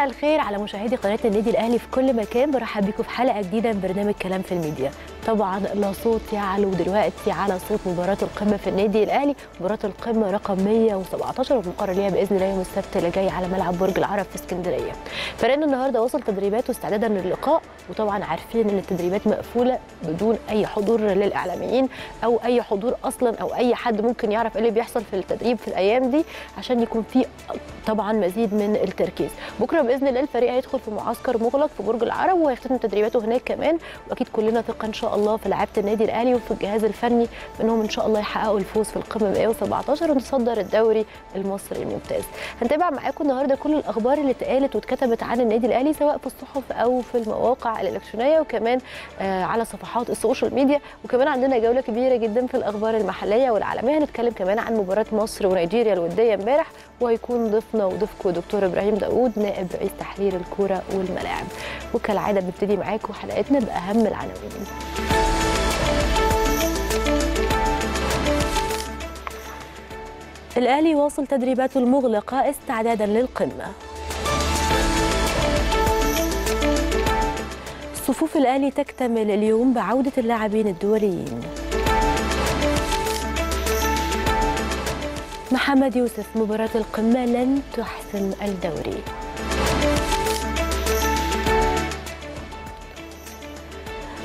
مساء الخير على مشاهدي قناة النادي الأهلي في كل مكان. برحب بيكم في حلقة جديدة من برنامج كلام في الميديا. طبعا لا صوت يعلو دلوقتي على صوت مباراة القمة في النادي الأهلي. مباراة القمة رقم 117 والمقرر ليها بإذن الله يوم السبت اللي جاي على ملعب برج العرب في اسكندرية. فريقنا النهارده وصل تدريباته استعدادا للقاء وطبعا عارفين إن التدريبات مقفولة بدون أي حضور للإعلاميين أو أي حضور أصلا أو أي حد ممكن يعرف إيه اللي بيحصل في التدريب في الأيام دي عشان يكون في طبعا مزيد من التركيز. بكرة بإذن الله الفريق هيدخل في معسكر مغلق في برج العرب وهيختتم تدريباته هناك كمان وأكيد كلنا ثقة إن شاء الله في لعيبة النادي الأهلي وفي الجهاز الفني انهم إن شاء الله يحققوا الفوز في القمة 117 ونتصدر الدوري المصري الممتاز. هنتابع معاكم النهارده كل الأخبار اللي اتقالت واتكتبت عن النادي الأهلي سواء في الصحف أو في المواقع الإلكترونية وكمان آه على صفحات ال social media. وكمان عندنا جولة كبيرة جدا في الأخبار المحلية والعالمية. هنتكلم كمان عن مباراة مصر ونيجيريا الودية امبارح وهيكون ضيفنا وضيفكم دكتور إبراهيم داوود نائب رئيس تحرير الكورة والملاعب. وكالعادة بنبتدي معاكم حلقتنا بأهم العناوين. الاهلي واصل تدريباته المغلقة استعدادا للقمة. صفوف الاهلي تكتمل اليوم بعودة اللاعبين الدوليين. محمد يوسف مباراة القمة لن تحسم الدوري.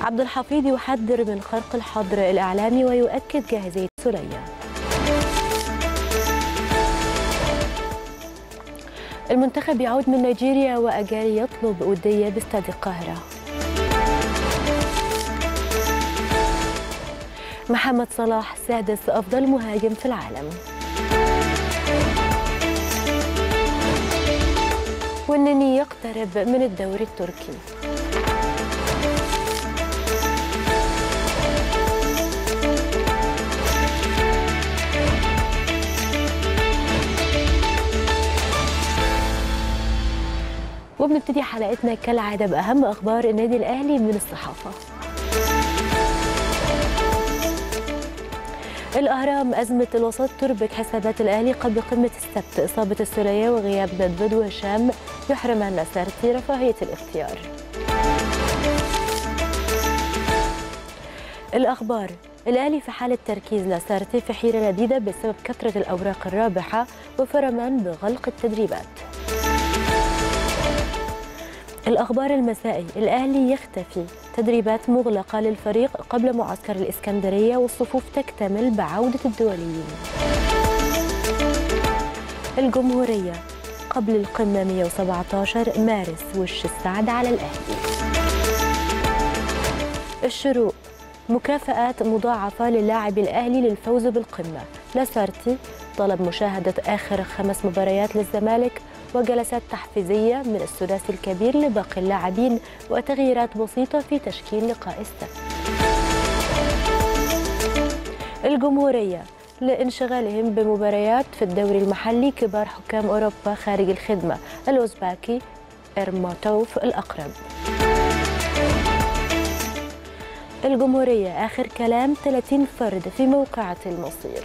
عبد الحفيظ يحذر من خرق الحظر الإعلامي ويؤكد جاهزية سلية. المنتخب يعود من نيجيريا وأجاري يطلب ودية باستاد القاهرة. محمد صلاح سادس أفضل مهاجم في العالم. والنني يقترب من الدوري التركي. وبنبتدي حلقتنا كالعادة بأهم أخبار النادي الأهلي من الصحافة. الأهرام أزمة الوسط تربك حسابات الأهلي قبل قمة السبت. إصابة السولية وغياب ندفد وهشام يحرم النسارتي رفاهية الاختيار. الأخبار. الأهلي في حالة تركيز لاسارتي في حيرة لذيذة بسبب كثرة الأوراق الرابحة وفرمان بغلق التدريبات. الأخبار المسائي الأهلي يختفي. تدريبات مغلقة للفريق قبل معسكر الإسكندرية والصفوف تكتمل بعودة الدوليين. الجمهورية قبل القمة 117 مارس وش السعد على الأهلي. الشروق مكافآت مضاعفة للاعب الأهلي للفوز بالقمة. لاسارتي طلب مشاهدة آخر خمس مباريات للزمالك وجلسات تحفيزية من الثلاثي الكبير لباقي اللاعبين وتغييرات بسيطة في تشكيل لقاء السبت. الجمهورية لانشغالهم بمباريات في الدوري المحلي كبار حكام أوروبا خارج الخدمة الأوزباكي إرماتوف الأقرب. الجمهورية آخر كلام 30 فرد في موقعة المصير.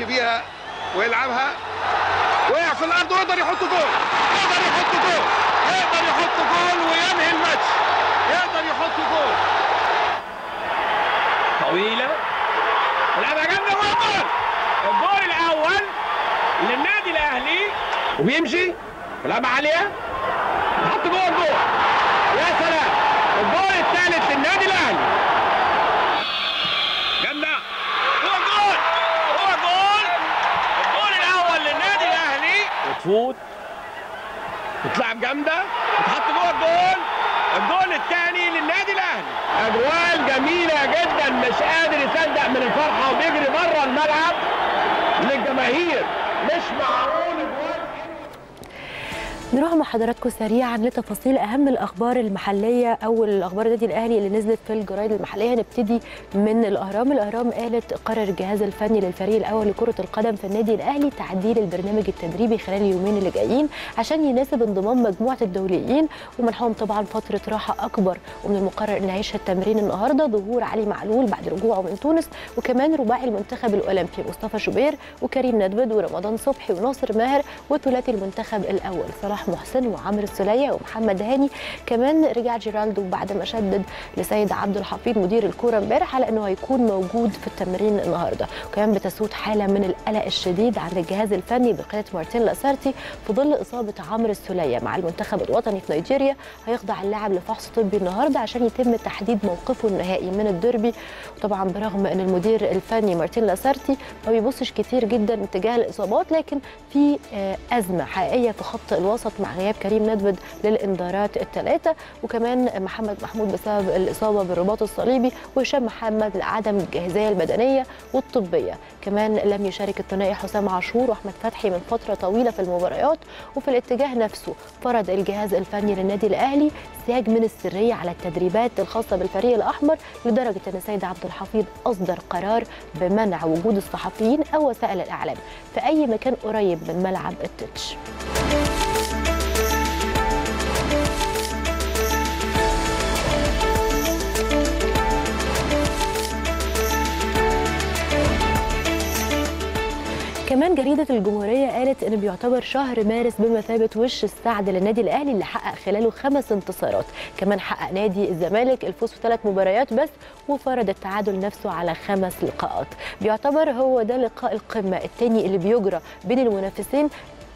يخش بيها ويلعبها. وقع في الأرض ويقدر يحط جول. يقدر يحط جول. يقدر يحط جول وينهي الماتش. يقدر يحط جول. طويلة. لعبها جامده وجول الجول الأول للنادي الأهلي. وبيمشي. لعبه عاليه حط جوه الجول يا سلام. الجول الثالث للنادي الأهلي جامده هو جول هو جول الجول الأول للنادي وتفوت تتلعب جامدة. وتحط جوه الجول الجول الثاني للنادي الأهلي. أجوال جميلة جدا مش قادر يصدق من الفرحة وبيجري بره الملعب للجماهير. مش اجوال نروح مع حضراتكم سريعا لتفاصيل أهم الأخبار المحلية أو الأخبار النادي الأهلي اللي نزلت في الجرايد المحلية. نبتدي من الأهرام. الأهرام قالت قرر الجهاز الفني للفريق الأول لكرة القدم في النادي الأهلي تعديل البرنامج التدريبي خلال اليومين اللي جايين عشان يناسب انضمام مجموعة الدوليين. ومنحهم طبعا فترة راحة أكبر ومن المقرر إن هيشهد تمرين النهارده ظهور علي معلول بعد رجوعه من تونس وكمان رباعي المنتخب الأولمبي مصطفى شوبير وكريم ندفد ورمضان صبحي وناصر ماهر وثلاثي المنتخب الأول. صلاح محسن وعمرو السولية ومحمد هاني. كمان رجع جيرالدو بعد ما شدد لسيد عبد الحفيظ مدير الكورة امبارح على إنه هيكون موجود في التمرين النهارده. وكمان بتسود حالة من القلق الشديد عند الجهاز الفني بقيادة مارتين لاسارتي في ظل إصابة عمرو السولية مع المنتخب الوطني في نيجيريا. هيخضع اللاعب لفحص طبي النهارده عشان يتم تحديد موقفه النهائي من الديربي. وطبعا برغم إن المدير الفني مارتين لاسارتي ما بيبصش كتير جدا اتجاه الإصابات لكن في آه، أزمة حقيقية في خط الوسط مع غياب كريم ندفد للإنذارات الثلاثة وكمان محمد محمود بسبب الإصابة بالرباط الصليبي وهشام محمد لعدم الجاهزية البدنية والطبية. كمان لم يشارك الثنائي حسام عاشور وأحمد فتحي من فترة طويلة في المباريات وفي الاتجاه نفسه فرض الجهاز الفني للنادي الأهلي سياج من السرية على التدريبات الخاصة بالفريق الأحمر لدرجة أن السيد عبد الحفيظ أصدر قرار بمنع وجود الصحفيين أو وسائل الإعلام في أي مكان قريب من ملعب التتش. كمان جريدة الجمهورية قالت إن بيعتبر شهر مارس بمثابة وش السعد للنادي الأهلي اللي حقق خلاله خمس انتصارات، كمان حقق نادي الزمالك الفوز في ثلاث مباريات بس وفرض التعادل نفسه على خمس لقاءات، بيعتبر هو ده لقاء القمة الثاني اللي بيجرى بين المنافسين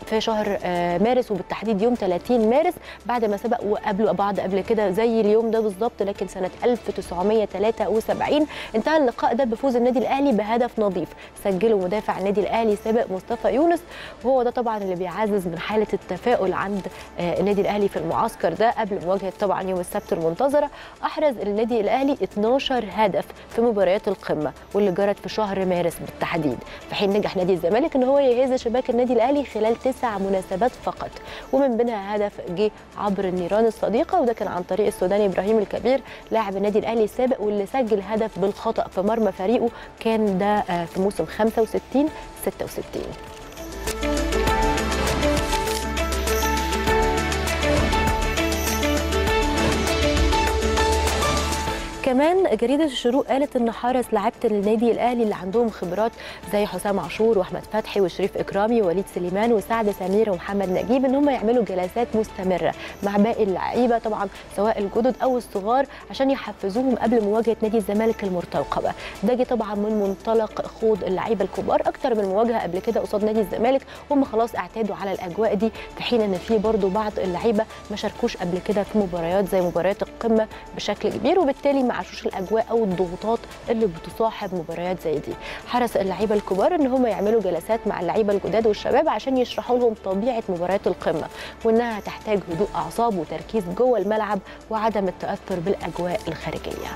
في شهر آه، مارس وبالتحديد يوم 30 مارس بعد ما سبق وقابلوا بعض قبل كده زي اليوم ده بالظبط لكن سنة 1973 انتهى اللقاء ده بفوز النادي الأهلي بهدف نظيف. سجله مدافع النادي الأهلي سابق مصطفى يونس وهو ده طبعا اللي بيعزز من حالة التفاؤل عند آه، النادي الأهلي في المعسكر ده قبل مواجهة طبعا يوم السبت المنتظرة. أحرز النادي الأهلي 12 هدف في مباريات القمة واللي جرت في شهر مارس بالتحديد. في حين نجح نادي الزمالك إن هو يهز شباك النادي الأهلي خلال تسع مناسبات فقط. ومن بينها هدف جه عبر النيران الصديقه وده كان عن طريق السوداني إبراهيم الكبير لاعب النادي الأهلي السابق واللي سجل هدف بالخطأ في مرمى فريقه كان ده آه، في موسم 65 66 كمان جريدة الشروق قالت إن حرص لعيبه النادي الأهلي اللي عندهم خبرات زي حسام عاشور وأحمد فتحي وشريف إكرامي ووليد سليمان وسعد سمير ومحمد نجيب إن هم يعملوا جلسات مستمرة مع باقي اللعيبة طبعا سواء الجدد أو الصغار عشان يحفزوهم قبل مواجهة نادي الزمالك المرتقبة. ده جه طبعا من منطلق خوض اللعيبة الكبار أكتر من مواجهة قبل كده قصاد نادي الزمالك هم خلاص اعتادوا على الأجواء دي في حين إن في برضو بعض اللعيبة ما شاركوش قبل كده في مباريات زي مباريات القمة بشكل كبير وبالتالي ما عاشوش الأجواء أو الضغوطات اللي بتصاحب مباريات زي دي. حرص اللعيبة الكبار إن هم يعملوا جلسات مع اللعيبة الجداد والشباب عشان يشرحوا لهم طبيعة مباريات القمة وإنها تحتاج هدوء أعصاب وتركيز جوه الملعب وعدم التأثر بالأجواء الخارجية.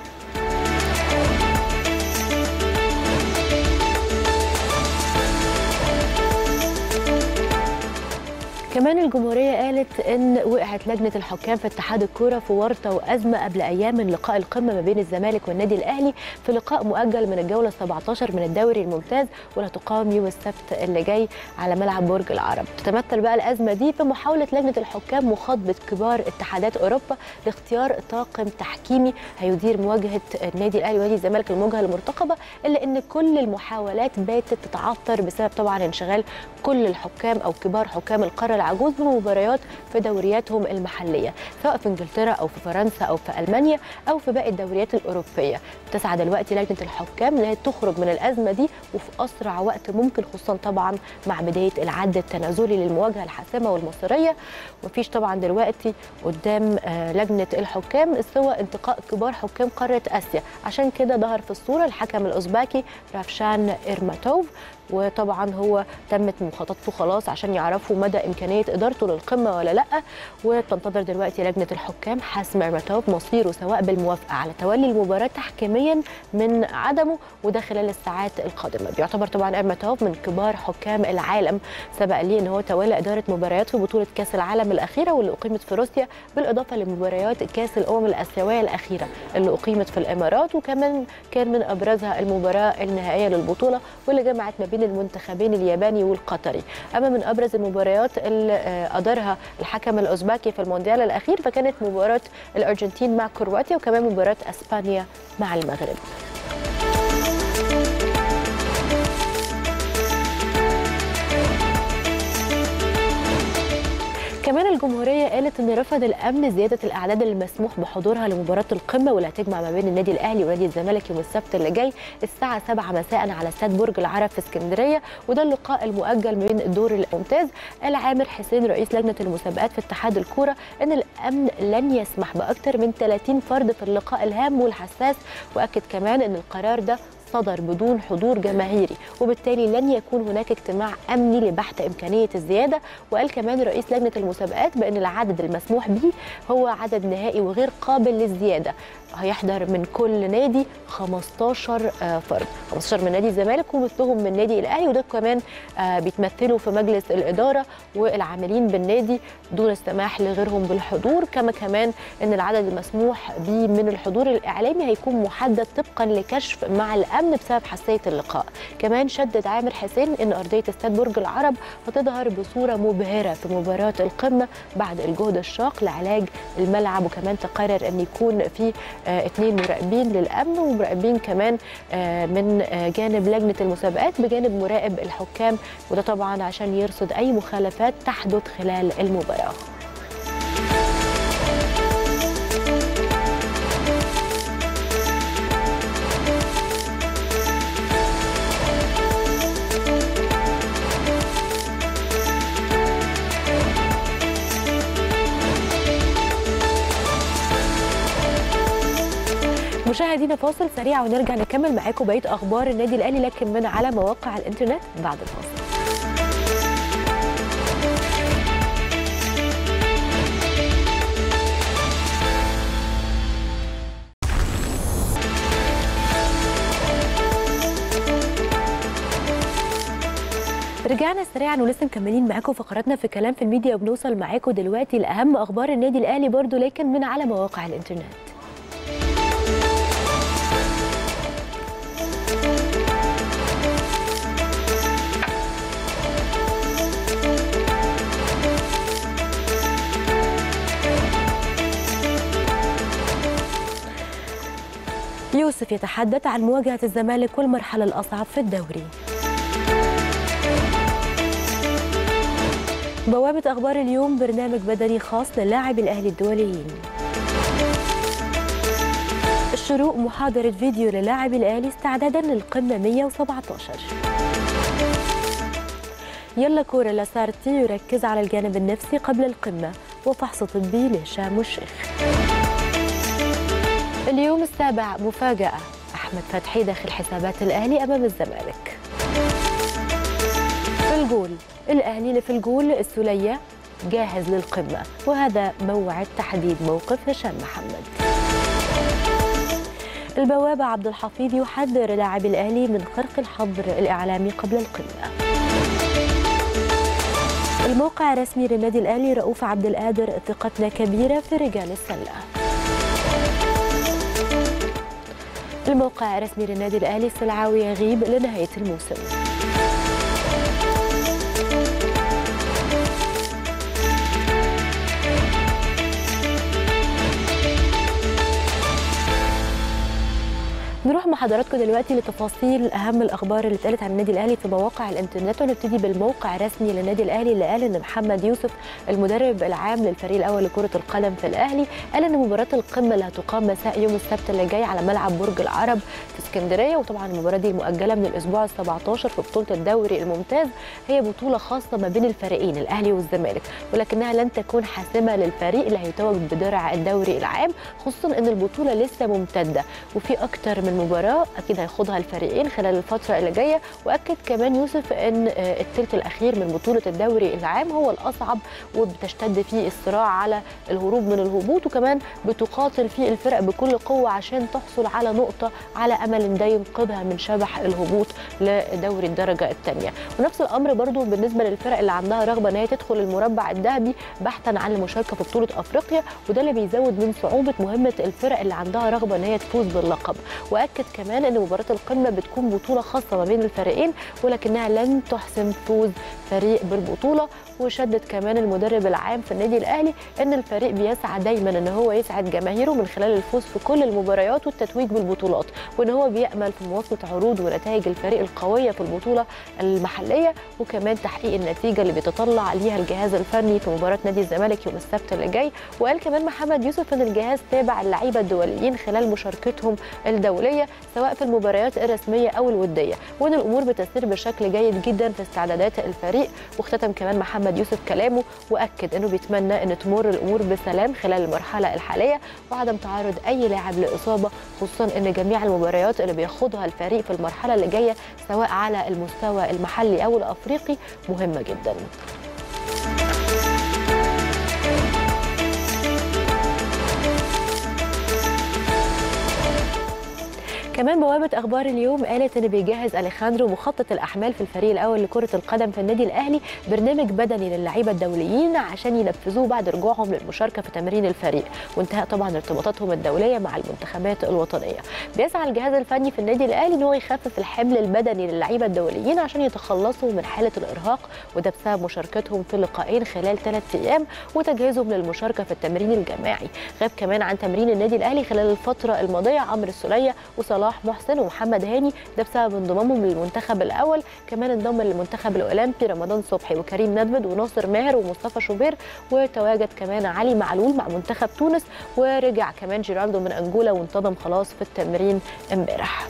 كمان الجمهورية قالت إن وقعت لجنة الحكام في اتحاد الكورة في ورطة وأزمة قبل أيام من لقاء القمة ما بين الزمالك والنادي الأهلي في لقاء مؤجل من الجولة 17 من الدوري الممتاز واللي هتقام يوم السبت اللي جاي على ملعب برج العرب. تتمثل بقى الأزمة دي في محاولة لجنة الحكام مخاطبة كبار اتحادات أوروبا لاختيار طاقم تحكيمي هيدير مواجهة النادي الأهلي ونادي الزمالك المواجهة المرتقبة إلا إن كل المحاولات باتت تتعثر بسبب طبعا انشغال كل الحكام أو كبار حكام القارة العجوز بمباريات في دورياتهم المحلية سواء في إنجلترا أو في فرنسا أو في ألمانيا أو في باقي الدوريات الأوروبية. تسعى دلوقتي لجنة الحكام هي تخرج من الأزمة دي وفي أسرع وقت ممكن خصوصا طبعا مع بداية العد التنازلي للمواجهة الحاسمة والمصيرية. مفيش طبعا دلوقتي قدام آه، لجنة الحكام سوى انتقاء كبار حكام قارة آسيا. عشان كده ظهر في الصورة الحكم الأوزباكي رافشان ايرماتوف وطبعا هو تمت مخاطبته خلاص عشان يعرفوا مدى إمكانية إدارته للقمة ولا لأ. وتنتظر دلوقتي لجنة الحكام حسم ارماتوف مصيره سواء بالموافقة على تولي المباراة تحكيميا من عدمه وده خلال الساعات القادمة. بيعتبر طبعا ارماتوف من كبار حكام العالم. سبق ليه إن هو تولى إدارة مباريات في بطولة كأس العالم الأخيرة واللي أقيمت في روسيا بالإضافة لمباريات كأس الأمم الأسيوية الأخيرة اللي أقيمت في الإمارات. وكمان كان من أبرزها المباراة النهائية للبطولة واللي جمعت ما بين المنتخبين الياباني والقطري. أما من أبرز المباريات اللي آه، أدارها الحكم الاوزبكي في المونديال الأخير فكانت مباراة الأرجنتين مع كرواتيا وكمان مباراة أسبانيا مع المغرب. كمان الجمهورية قالت إن رفض الأمن زيادة الأعداد المسموح بحضورها لمباراة القمة واللي هتجمع ما بين النادي الأهلي ونادي الزمالك يوم السبت اللي جاي الساعة 7 مساء على استاد برج العرب في اسكندرية. وده اللقاء المؤجل من الدور الممتاز قال عامر حسين رئيس لجنة المسابقات في اتحاد الكورة إن الأمن لن يسمح بأكثر من 30 فرد في اللقاء الهام والحساس. وأكد كمان إن القرار ده صدر بدون حضور جماهيري وبالتالي لن يكون هناك اجتماع أمني لبحث إمكانية الزيادة. وقال كمان رئيس لجنة المسابقات بأن العدد المسموح به هو عدد نهائي وغير قابل للزيادة. هيحضر من كل نادي 15 آه، فرد. 15 من نادي الزمالك ومثلهم من نادي الأهلي وده كمان آه، بيتمثلوا في مجلس الإدارة والعاملين بالنادي دون السماح لغيرهم بالحضور. كما كمان إن العدد المسموح به من الحضور الإعلامي هيكون محدد طبقا لكشف مع الأمن بسبب حساسية اللقاء. كمان شدد عامر حسين إن أرضية استاد برج العرب هتظهر بصورة مبهرة في مباراة القمة بعد الجهد الشاق لعلاج الملعب. وكمان تقرر إن يكون في اثنين مراقبين للأمن ومراقبين كمان آه، من آه، جانب لجنة المسابقات بجانب مراقب الحكام وده طبعا عشان يرصد أي مخالفات تحدث خلال المباراة. مشاهدينا فاصل سريع ونرجع نكمل معاكم بقية أخبار النادي الأهلي لكن من على مواقع الإنترنت بعد الفاصل. رجعنا سريعا ولسه مكملين معاكم فقراتنا في كلام في الميديا وبنوصل معاكم دلوقتي لأهم أخبار النادي الأهلي برضو لكن من على مواقع الإنترنت. يوسف يتحدث عن مواجهة الزمالك والمرحلة الأصعب في الدوري. بوابة أخبار اليوم برنامج بدني خاص للاعب الأهلي الدوليين. الشروق محاضرة فيديو للاعب الأهلي استعدادا للقمة 117 يلا كورة لاسارتي يركز على الجانب النفسي قبل القمة وفحص طبي لهشام الشيخ. اليوم السابع مفاجأة. أحمد فتحي داخل حسابات الأهلي أمام الزمالك. في الجول الأهلي في الجول السولية جاهز للقمة. وهذا موعد تحديد موقف هشام محمد. البوابة عبد الحفيظ يحذر لاعب الأهلي من خرق الحظر الإعلامي قبل القمة. الموقع الرسمي للنادي الأهلي رؤوف عبد القادر ثقتنا كبيرة في رجال السلة. الموقع الرسمي للنادي الأهلي السلعاوي يغيب لنهاية الموسم. نروح مع حضراتكم دلوقتي لتفاصيل أهم الأخبار اللي اتقالت عن النادي الأهلي في مواقع الإنترنت ونبتدي بالموقع الرسمي للنادي الأهلي اللي قال إن محمد يوسف المدرب العام للفريق الأول لكرة القدم في الأهلي قال إن مباراة القمة اللي هتقام مساء يوم السبت اللي جاي على ملعب برج العرب في اسكندرية وطبعا المباراة دي مؤجلة من الأسبوع ال 17 في بطولة الدوري الممتاز. هي بطولة خاصة ما بين الفريقين الأهلي والزمالك ولكنها لن تكون حاسمة للفريق اللي هيتوج بدرع الدوري العام خصوصا إن البطولة لسه ممتدة. وفي أكتر من المباراة أكيد هيخوضها الفريقين خلال الفترة اللي جاية وأكد كمان يوسف إن آه، الثلث الأخير من بطولة الدوري العام هو الأصعب وبتشتد فيه الصراع على الهروب من الهبوط وكمان بتقاتل فيه الفرق بكل قوة عشان تحصل على نقطة على أمل إن ده ينقذها من شبح الهبوط لدوري الدرجة الثانية. ونفس الأمر برضو بالنسبة للفرق اللي عندها رغبة إن هي تدخل المربع الذهبي بحثا عن المشاركه في بطولة أفريقيا وده اللي بيزود من صعوبة مهمة الفرق اللي عندها رغبة إن هي تفوز باللقب. واكد كمان إن مباراة القمة بتكون بطولة خاصة ما بين الفريقين ولكنها لن تحسم فوز فريق بالبطولة. وشدد كمان المدرب العام في النادي الأهلي إن الفريق بيسعى دايما إن هو يسعد جماهيره من خلال الفوز في كل المباريات والتتويج بالبطولات وإن هو بيأمل في مواصلة عروض ونتائج الفريق القوية في البطولة المحلية وكمان تحقيق النتيجة اللي بيتطلع ليها الجهاز الفني في مباراة نادي الزمالك يوم السبت اللي جاي. وقال كمان محمد يوسف إن الجهاز تابع اللعيبه الدوليين خلال مشاركتهم الدولية سواء في المباريات الرسمية أو الودية وإن الأمور بتسير بشكل جيد جدا في استعدادات الفريق واختتم كمان محمد يوسف كلامه وأكد إنه بيتمنى ان تمر الأمور بسلام خلال المرحلة الحالية وعدم تعرض أي لاعب لإصابة خصوصا إن جميع المباريات اللي بياخدها الفريق في المرحلة اللي جاية سواء على المستوى المحلي أو الأفريقي مهمة جدا. كمان بوابة أخبار اليوم قالت إن بيجهز أليخاندرو مخطط الأحمال في الفريق الأول لكرة القدم في النادي الأهلي برنامج بدني للعيبة الدوليين عشان ينفذوه بعد رجوعهم للمشاركة في تمرين الفريق. وانتهاء طبعا ارتباطاتهم الدولية مع المنتخبات الوطنية. بيسعى الجهاز الفني في النادي الأهلي إن هو يخفف الحمل البدني للعيبة الدوليين عشان يتخلصوا من حالة الإرهاق وده بسبب مشاركتهم في لقاءين خلال ثلاث أيام وتجهيزهم للمشاركة في التمرين الجماعي. غاب كمان عن تمرين النادي الأهلي خلال الفترة الماضية عمرو السولية وصلاح محسن ومحمد هاني. ده بسبب انضمامهم للمنتخب الأول. كمان انضم للمنتخب الأولمبي رمضان صبحي وكريم ندفد وناصر ماهر ومصطفى شوبير. وتواجد كمان علي معلول مع منتخب تونس. ورجع كمان جيرالدو من أنجولا وانتظم خلاص في التمرين امبارح.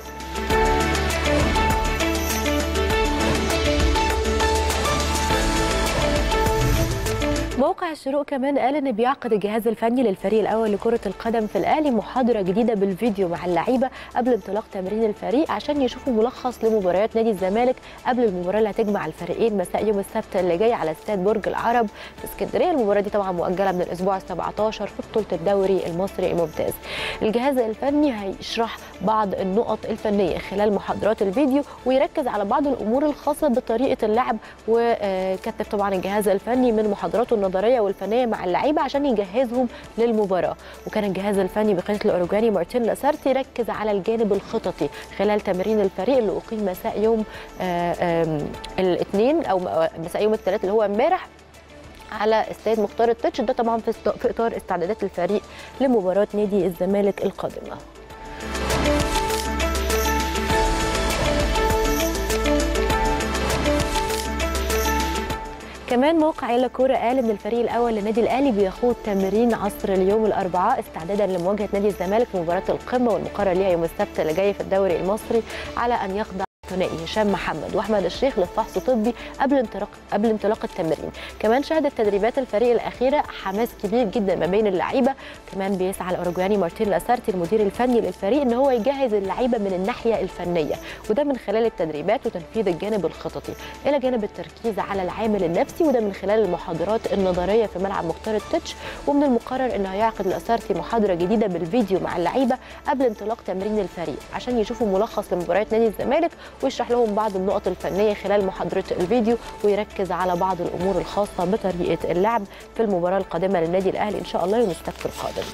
موقع الشروق كمان قال إن بيعقد الجهاز الفني للفريق الأول لكرة القدم في الأهلي محاضرة جديدة بالفيديو مع اللعيبة قبل انطلاق تمرين الفريق عشان يشوفوا ملخص لمباريات نادي الزمالك قبل المباراة اللي هتجمع الفريقين مساء يوم السبت اللي جاي على استاد برج العرب في اسكندرية. المباراة دي طبعا مؤجلة من الأسبوع ال 17 في بطولة الدوري المصري الممتاز. الجهاز الفني هيشرح بعض النقط الفنية خلال محاضرات الفيديو ويركز على بعض الأمور الخاصة بطريقة اللعب وكتب طبعا الجهاز الفني من محاضراته النظرية والفنية مع اللعيبة عشان يجهزهم للمباراة. وكان الجهاز الفني بقيادة الأوروجواني مارتين لاسارتي ركز على الجانب الخططي خلال تمرين الفريق اللي أقيم مساء يوم الاثنين أو مساء يوم الثلاث اللي هو امبارح على استاد مختار التتش ده طبعا في إطار استعدادات الفريق لمباراة نادي الزمالك القادمة. كمان موقع يلا كورة قال ان الفريق الأول للنادي الأهلي بيخوض تمرين عصر اليوم الأربعاء استعدادا لمواجهة نادي الزمالك في مباراة القمة والمقرر ليها يوم السبت اللي جاي في الدوري المصري على أن يخضع ثنائي هشام محمد وأحمد الشيخ للفحص طبي قبل انطلاق قبل انطلاق التمرين. كمان شهدت تدريبات الفريق الأخيرة حماس كبير جدا ما بين اللعيبة. كمان بيسعى الاوروجواني مارتين لاسارتي المدير الفني للفريق إن هو يجهز اللعيبة من الناحية الفنية وده من خلال التدريبات وتنفيذ الجانب الخططي إلى جانب التركيز على العامل النفسي وده من خلال المحاضرات النظرية في ملعب مختار التتش ومن المقرر إنه هيعقد الاسارتي محاضرة جديدة بالفيديو مع اللعيبة قبل انطلاق تمرين الفريق عشان يشوفوا ملخص لمباريات نادي الزمالك ويشرح لهم بعض النقط الفنية خلال محاضرة الفيديو ويركز على بعض الأمور الخاصة بطريقه اللعب في المباراة القادمة للنادي الأهلي. إن شاء الله يوم السبت القادم.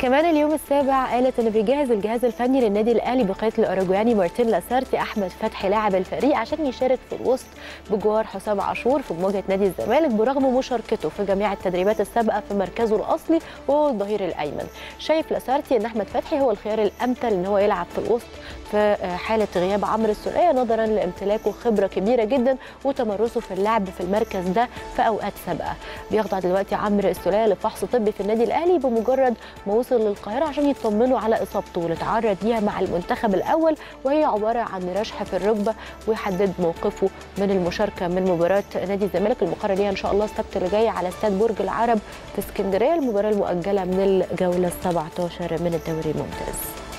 كمان اليوم السابع قالت ان بيجهز الجهاز الفني للنادي الأهلي بقياده الأوروجواني مارتين لاسارتي أحمد فتحي لاعب الفريق عشان يشارك في الوسط بجوار حسام عاشور في مواجهة نادي الزمالك برغم مشاركته في جميع التدريبات السابقة في مركزه الأصلي وهو الظهير الأيمن. شايف لاسارتي إن أحمد فتحي هو الخيار الأمثل إن هو يلعب في الوسط في حالة غياب عمرو السولية نظرا لامتلاكه خبرة كبيرة جدا وتمرسه في اللعب في المركز ده في أوقات سابقة. بيخضع دلوقتي عمرو السولية لفحص طبي في النادي الأهلي بمجرد ما وصل للقاهرة عشان يطمنوا على إصابته. اللي اتعرض ليها مع المنتخب الأول وهي عبارة عن رشح في الركبة ويحدد موقفه من المشاركة من مباراة نادي الزمالك المقرر ليها إن شاء الله السبت اللي جاي على استاد برج العرب في اسكندرية. المباراة المؤجلة من الجولة ال 17 من الدوري الممتاز.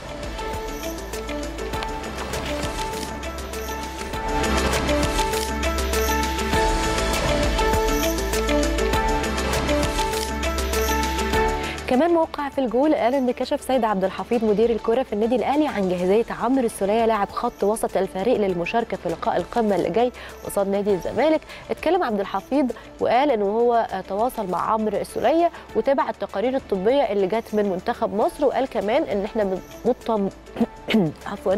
كمان موقع في الجول قال إن كشف سيد عبد الحفيظ مدير الكرة في النادي الأهلي عن جاهزيه عمرو السولية لاعب خط وسط الفريق للمشاركة في لقاء القمة اللي جاي قصاد نادي الزمالك. اتكلم عبد الحفيظ وقال انه هو تواصل مع عمرو السولية وتابع التقارير الطبية اللي جت من منتخب مصر وقال كمان إن إحنا مطمئن عفوا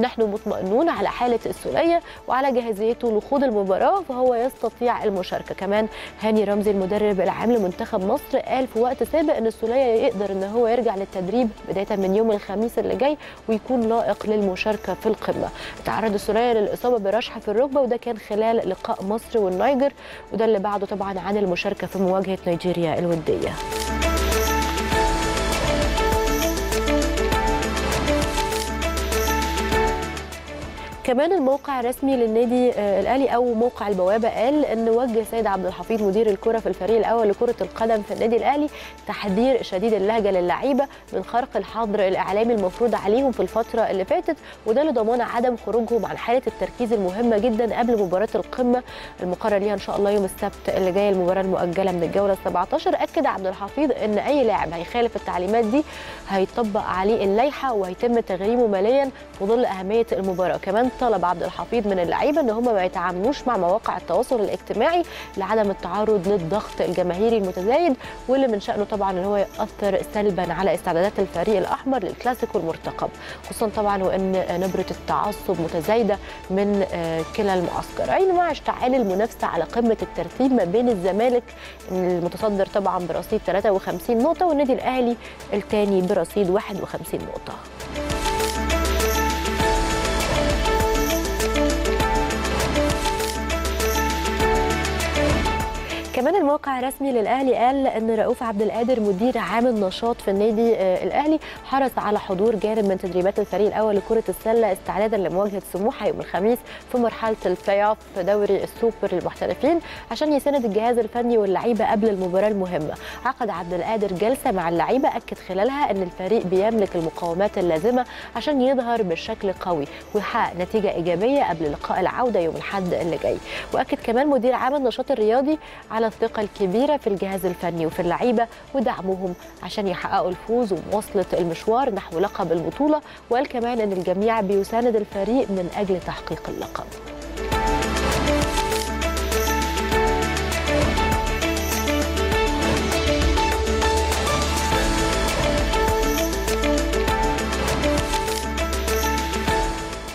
نحن مطمئنون على حالة السولية وعلى جاهزيته لخوض المباراة فهو يستطيع المشاركة. كمان هاني رمزي المدرب العام لمنتخب مصر قال في وقت سابق إن السولية يقدر إن هو يرجع للتدريب بداية من يوم الخميس اللي جاي ويكون لائق للمشاركة في القمه تعرض السوليه للإصابة برشحة في الركبة وده كان خلال لقاء مصر والنيجر وده اللي بعده طبعا عن المشاركة في مواجهة نيجيريا الودية. كمان الموقع الرسمي للنادي الأهلي أو موقع البوابة قال إن وجه سيد عبد الحفيظ مدير الكرة في الفريق الأول لكرة القدم في النادي الأهلي تحذير شديد اللهجة للعيبة من خرق الحظر الإعلامي المفروض عليهم في الفترة اللي فاتت وده لضمان عدم خروجهم عن حالة التركيز المهمة جدا قبل مباراة القمة المقرر ليها إن شاء الله يوم السبت اللي جاي المباراة المؤجلة من الجولة 17 أكد عبد الحفيظ إن أي لاعب هيخالف التعليمات دي هيطبق عليه اللائحة وهيتم تغريمه ماليا في ظل أهمية المباراة. كمان طلب عبد الحفيظ من اللعيبة إن هم ما يتعاملوش مع مواقع التواصل الاجتماعي لعدم التعرض للضغط الجماهيري المتزايد واللي من شأنه طبعا إن هو ياثر سلبا على استعدادات الفريق الأحمر للكلاسيكو المرتقب. خصوصا طبعا وإن نبرة التعصب متزايدة من كلا المعسكرين مع اشتعال المنافسة على قمة الترتيب ما بين الزمالك المتصدر طبعا برصيد 53 نقطة والنادي الأهلي الثاني برصيد 51 نقطة. كمان الموقع الرسمي للأهلي قال إن رؤوف عبد القادر مدير عام النشاط في النادي الأهلي حرص على حضور جانب من تدريبات الفريق الأول لكرة السلة استعدادا لمواجهة سموحه يوم الخميس في مرحلة ال play off في دوري السوبر للمحترفين عشان يساند الجهاز الفني واللعيبة قبل المباراة المهمة. عقد عبد القادر جلسة مع اللعيبة أكد خلالها إن الفريق بيملك المقومات اللازمة عشان يظهر بشكل قوي ويحقق نتيجة إيجابية قبل لقاء العودة يوم الأحد اللي جاي. وأكد كمان مدير عام النشاط الرياضي على الثقة الكبيرة في الجهاز الفني وفي اللعيبة ودعمهم عشان يحققوا الفوز ومواصلة المشوار نحو لقب البطولة وقال كمان إن الجميع بيساند الفريق من أجل تحقيق اللقب.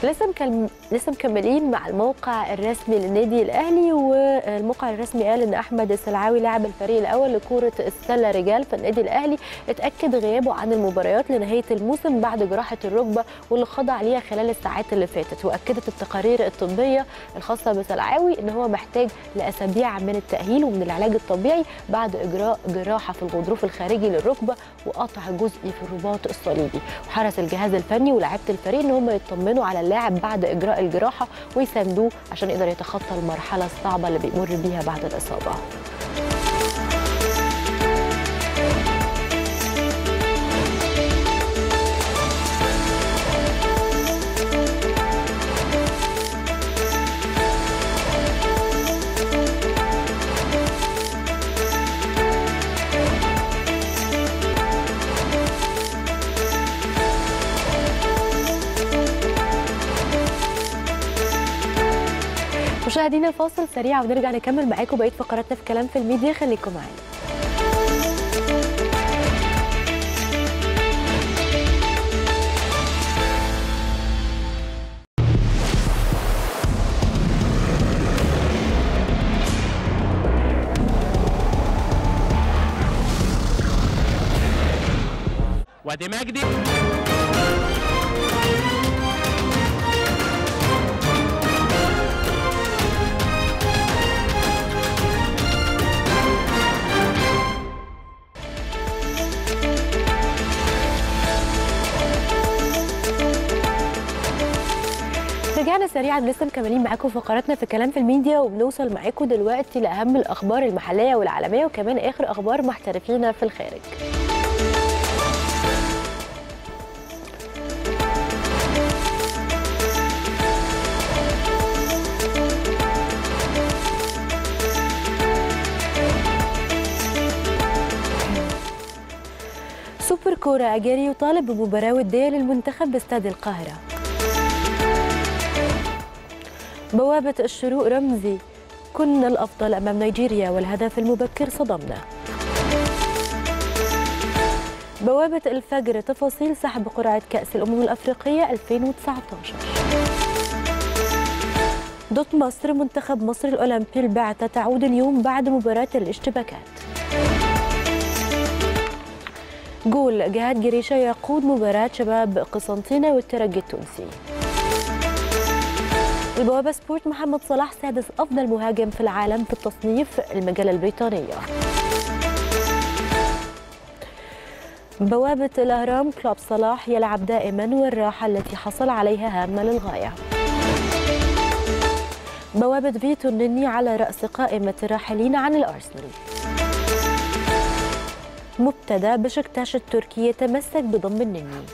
لسه مكلم... لسه مكملين مع الموقع الرسمي للنادي الأهلي والموقع الرسمي قال إن أحمد السلعاوي لاعب الفريق الأول لكره السلة رجال في النادي الأهلي اتأكد غيابه عن المباريات لنهاية الموسم بعد جراحة الركبة واللي خضع ليها خلال الساعات اللي فاتت وأكدت التقارير الطبية الخاصة بسلعاوي إن هو محتاج لأسابيع من التأهيل ومن العلاج الطبيعي بعد إجراء جراحة في الغضروف الخارجي للركبة وقطع جزئي في الرباط الصليبي. وحرص الجهاز الفني ولاعيبه الفريق إن هم يطمنوا على اللاعب بعد إجراء الجراحة ويساندوه عشان يقدر يتخطى المرحلة الصعبة اللي بيمر بيها بعد الإصابة. مشاهدينا فاصل سريع ونرجع نكمل معاكم بقية فقراتنا في كلام في الميديا. خليكم معانا. وادي مجدي. سريعا لسه مكملين معاكم فقراتنا في كلام في الميديا وبنوصل معاكم دلوقتي لأهم الأخبار المحلية والعالمية وكمان آخر أخبار محترفين في الخارج. سوبر كورة أجاري يطالب بمباراة ودية للمنتخب باستاد القاهرة. بوابة الشروق رمزي. كنا الأفضل أمام نيجيريا والهدف المبكر صدمنا. بوابة الفجر تفاصيل سحب قرعة كأس الأمم الأفريقية 2019 دوت مصر منتخب مصر الأولمبي البعثة تعود اليوم بعد مباراة الاشتباكات. جول جهاد جريشة يقود مباراة شباب قسنطينة والترجي التونسي. البوابة سبورت محمد صلاح سادس أفضل مهاجم في العالم في التصنيف المجلة البريطانية. بوابة الأهرام كلوب صلاح يلعب دائما والراحة التي حصل عليها هامة للغاية. بوابة فيتو النني على رأس قائمة الراحلين عن الأرسنال. مبتدأ بشكتاش التركي يتمسك بضم النني.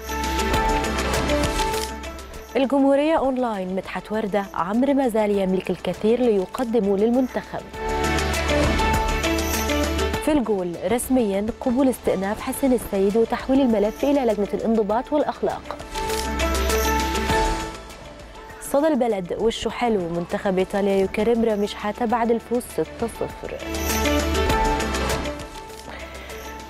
الجمهورية أونلاين مدحت وردة عمرو ما زال يملك الكثير ليقدمه للمنتخب. في الجول رسميا قبول استئناف حسن السيد وتحويل الملف إلى لجنة الانضباط والأخلاق. صدى البلد وشه حلو منتخب إيطاليا يكرم رامي شحاتة بعد الفوز 6-0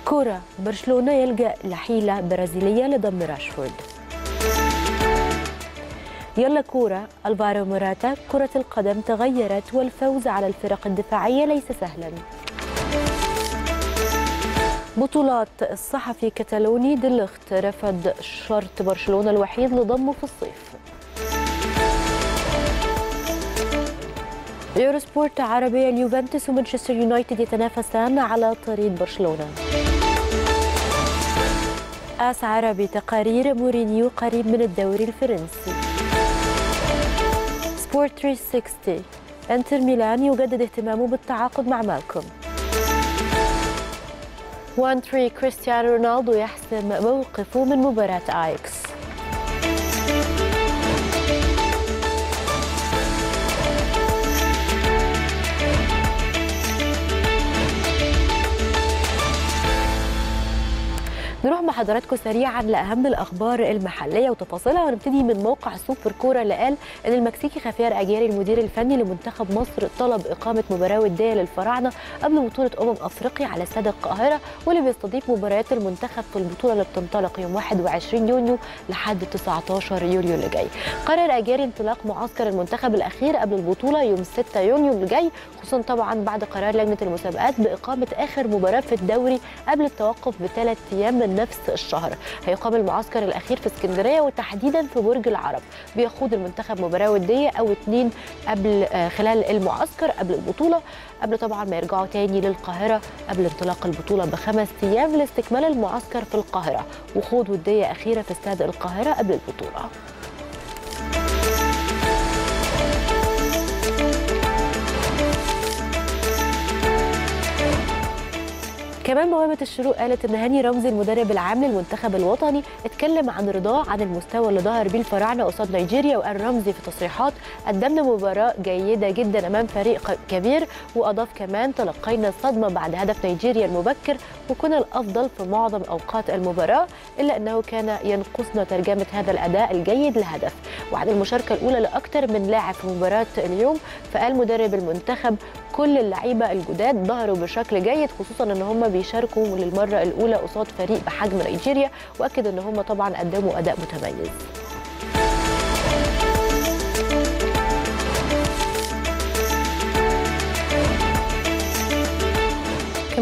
كرة برشلونة يلجأ لحيلة برازيلية لضم راشفورد. يلا كورة. ألفارو موراتا كرة القدم تغيرت والفوز على الفرق الدفاعية ليس سهلا. بطولات الصحفي كتالوني دي ليخت رفض شرط برشلونة الوحيد لضمه في الصيف. يورو سبورت عربية اليوفنتوس ومانشستر يونايتد يتنافسان على طريق برشلونة. آس عربي تقارير مورينيو قريب من الدوري الفرنسي. سبورت 360 انتر ميلان يجدد اهتمامه بالتعاقد مع مالكوم. 1 3 كريستيانو رونالدو يحسم موقفه من مباراة آياكس. نروح مع حضراتكم سريعا لأهم الأخبار المحلية وتفاصيلها ونبتدي من موقع سوبر كورة اللي قال إن المكسيكي خافير اجاري المدير الفني لمنتخب مصر طلب إقامة مباراة ودية للفراعنة قبل بطولة أمم أفريقيا على استاد القاهرة واللي بيستضيف مباريات المنتخب في البطولة اللي بتنطلق يوم 21 يونيو لحد 19 يوليو اللي جاي. قرر اجاري انطلاق معسكر المنتخب الأخير قبل البطولة يوم 6 يونيو اللي جاي خصوصا طبعا بعد قرار لجنة المسابقات بإقامة آخر مباراة في الدوري قبل التوقف بثلاث أيام نفس الشهر. هيقام المعسكر الأخير في اسكندرية وتحديدا في برج العرب. بيخوض المنتخب مباراة ودية أو اتنين قبل خلال المعسكر قبل البطولة. قبل طبعا ما يرجعوا تاني للقاهرة قبل انطلاق البطولة بخمس أيام لاستكمال المعسكر في القاهرة. وخوض ودية أخيرة في استاد القاهرة قبل البطولة. كمان بوابة الشروق قالت إن هاني رمزي المدرب العام للمنتخب الوطني اتكلم عن رضاه عن المستوى اللي ظهر بيه الفراعنة قصاد نيجيريا وقال رمزي في تصريحات قدمنا مباراة جيدة جدا أمام فريق كبير وأضاف كمان تلقينا الصدمة بعد هدف نيجيريا المبكر وكنا الأفضل في معظم أوقات المباراة إلا أنه كان ينقصنا ترجمة هذا الأداء الجيد لهدف. وعن المشاركة الأولى لأكثر من لاعب في مباراة اليوم فقال مدرب المنتخب كل اللعيبة الجداد ظهروا بشكل جيد خصوصا إن هم بيشاركوا للمرة الأولى قصاد فريق بحجم نيجيريا وأكد إن هم طبعا قدموا أداء متميز.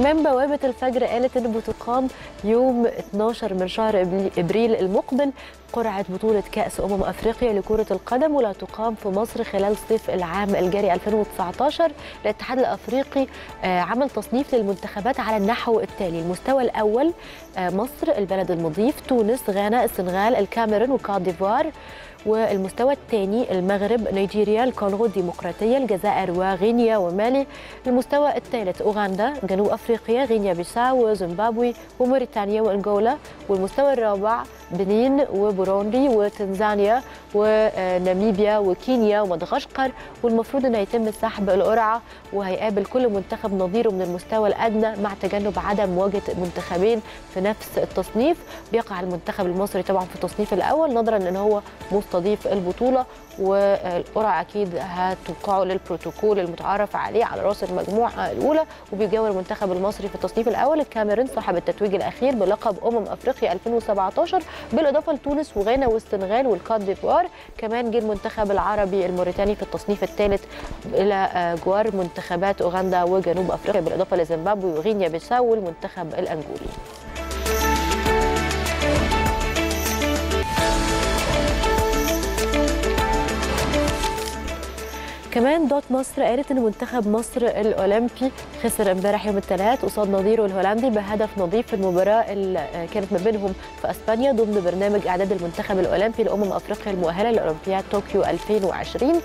كمان بوابة الفجر قالت إن بتقام يوم 12 من شهر إبريل المقبل. قرعة بطولة كأس أمم أفريقيا لكرة القدم ولا تقام في مصر خلال صيف العام الجاري 2019 الاتحاد الأفريقي عمل تصنيف للمنتخبات على النحو التالي. المستوى الأول مصر البلد المضيف تونس غانا السنغال الكاميرون وكوت ديفوار. والمستوى الثاني المغرب نيجيريا الكونغو الديمقراطية الجزائر وغينيا ومالي. المستوى الثالث أوغندا جنوب أفريقيا غينيا بيساو وزيمبابوي وموريتانيا وأنغولا. والمستوى الرابع بنين وبوروندي وتنزانيا وناميبيا وكينيا ومدغشقر. والمفروض إنه يتم سحب القرعة وهيقابل كل منتخب نظيره من المستوى الأدنى مع تجنب عدم مواجهه منتخبين في نفس التصنيف. بيقع المنتخب المصري طبعا في التصنيف الأول نظرا ان هو مستضيف البطولة والقرعة أكيد هتوقعه للبروتوكول المتعارف عليه على رأس المجموعة الأولى وبيجاور المنتخب المصري في التصنيف الأول. الكاميرون صاحب التتويج الأخير بلقب أمم أفريقيا 2017 بالإضافة لتونس وغانا والسنغال والكوت ديفوار. كمان جه المنتخب العربي الموريتاني في التصنيف الثالث إلى جوار منتخبات أوغندا وجنوب أفريقيا بالإضافة لزيمبابوي وغينيا بيساو والمنتخب الانجولي كمان دوت مصر قالت إن منتخب مصر الأولمبي خسر امبارح يوم الثلاث قصاد نظيره الهولندي بهدف نظيف في المباراة اللي كانت ما بينهم في إسبانيا ضمن برنامج إعداد المنتخب الأولمبي لأمم أفريقيا المؤهلة لأولمبياد طوكيو 2020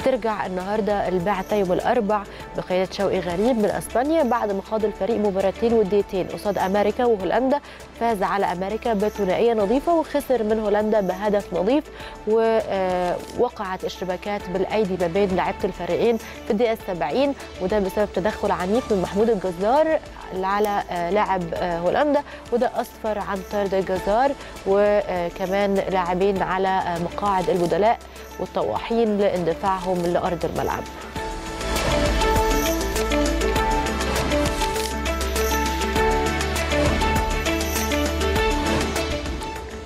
بترجع النهارده البعثة يوم الأربع بقيادة شوقي غريب من إسبانيا بعد ما خاض الفريق مباراتين وديتين قصاد أمريكا وهولندا. فاز على أمريكا بثنائية نظيفة وخسر من هولندا بهدف نظيف ووقعت اشتباكات بالأيدي ما بين لعيبة الفريقين في الدقيقة 70 وده بسبب تدخل عنيف من محمود الجزار على لاعب هولندا وده اسفر عن طرد الجزار وكمان لاعبين على مقاعد البدلاء والطواحين لاندفاعهم لأرض الملعب.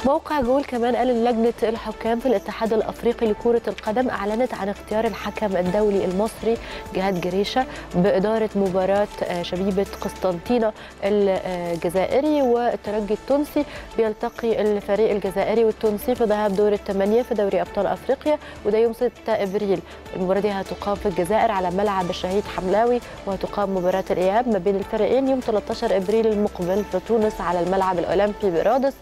موقع جول كمان قال إن لجنة الحكام في الاتحاد الأفريقي لكرة القدم أعلنت عن اختيار الحكم الدولي المصري جهاد جريشة بإدارة مباراة شبيبة قسطنطينة الجزائري والترجي التونسي. بيلتقي الفريق الجزائري والتونسي في ذهاب دور الثمانيه في دوري أبطال أفريقيا وده يوم 6 إبريل. المباراة دي هتقام في الجزائر على ملعب الشهيد حملاوي وهتقام مباراة الإياب ما بين الفريقين يوم 13 إبريل المقبل في تونس على الملعب الأولمبي برادس.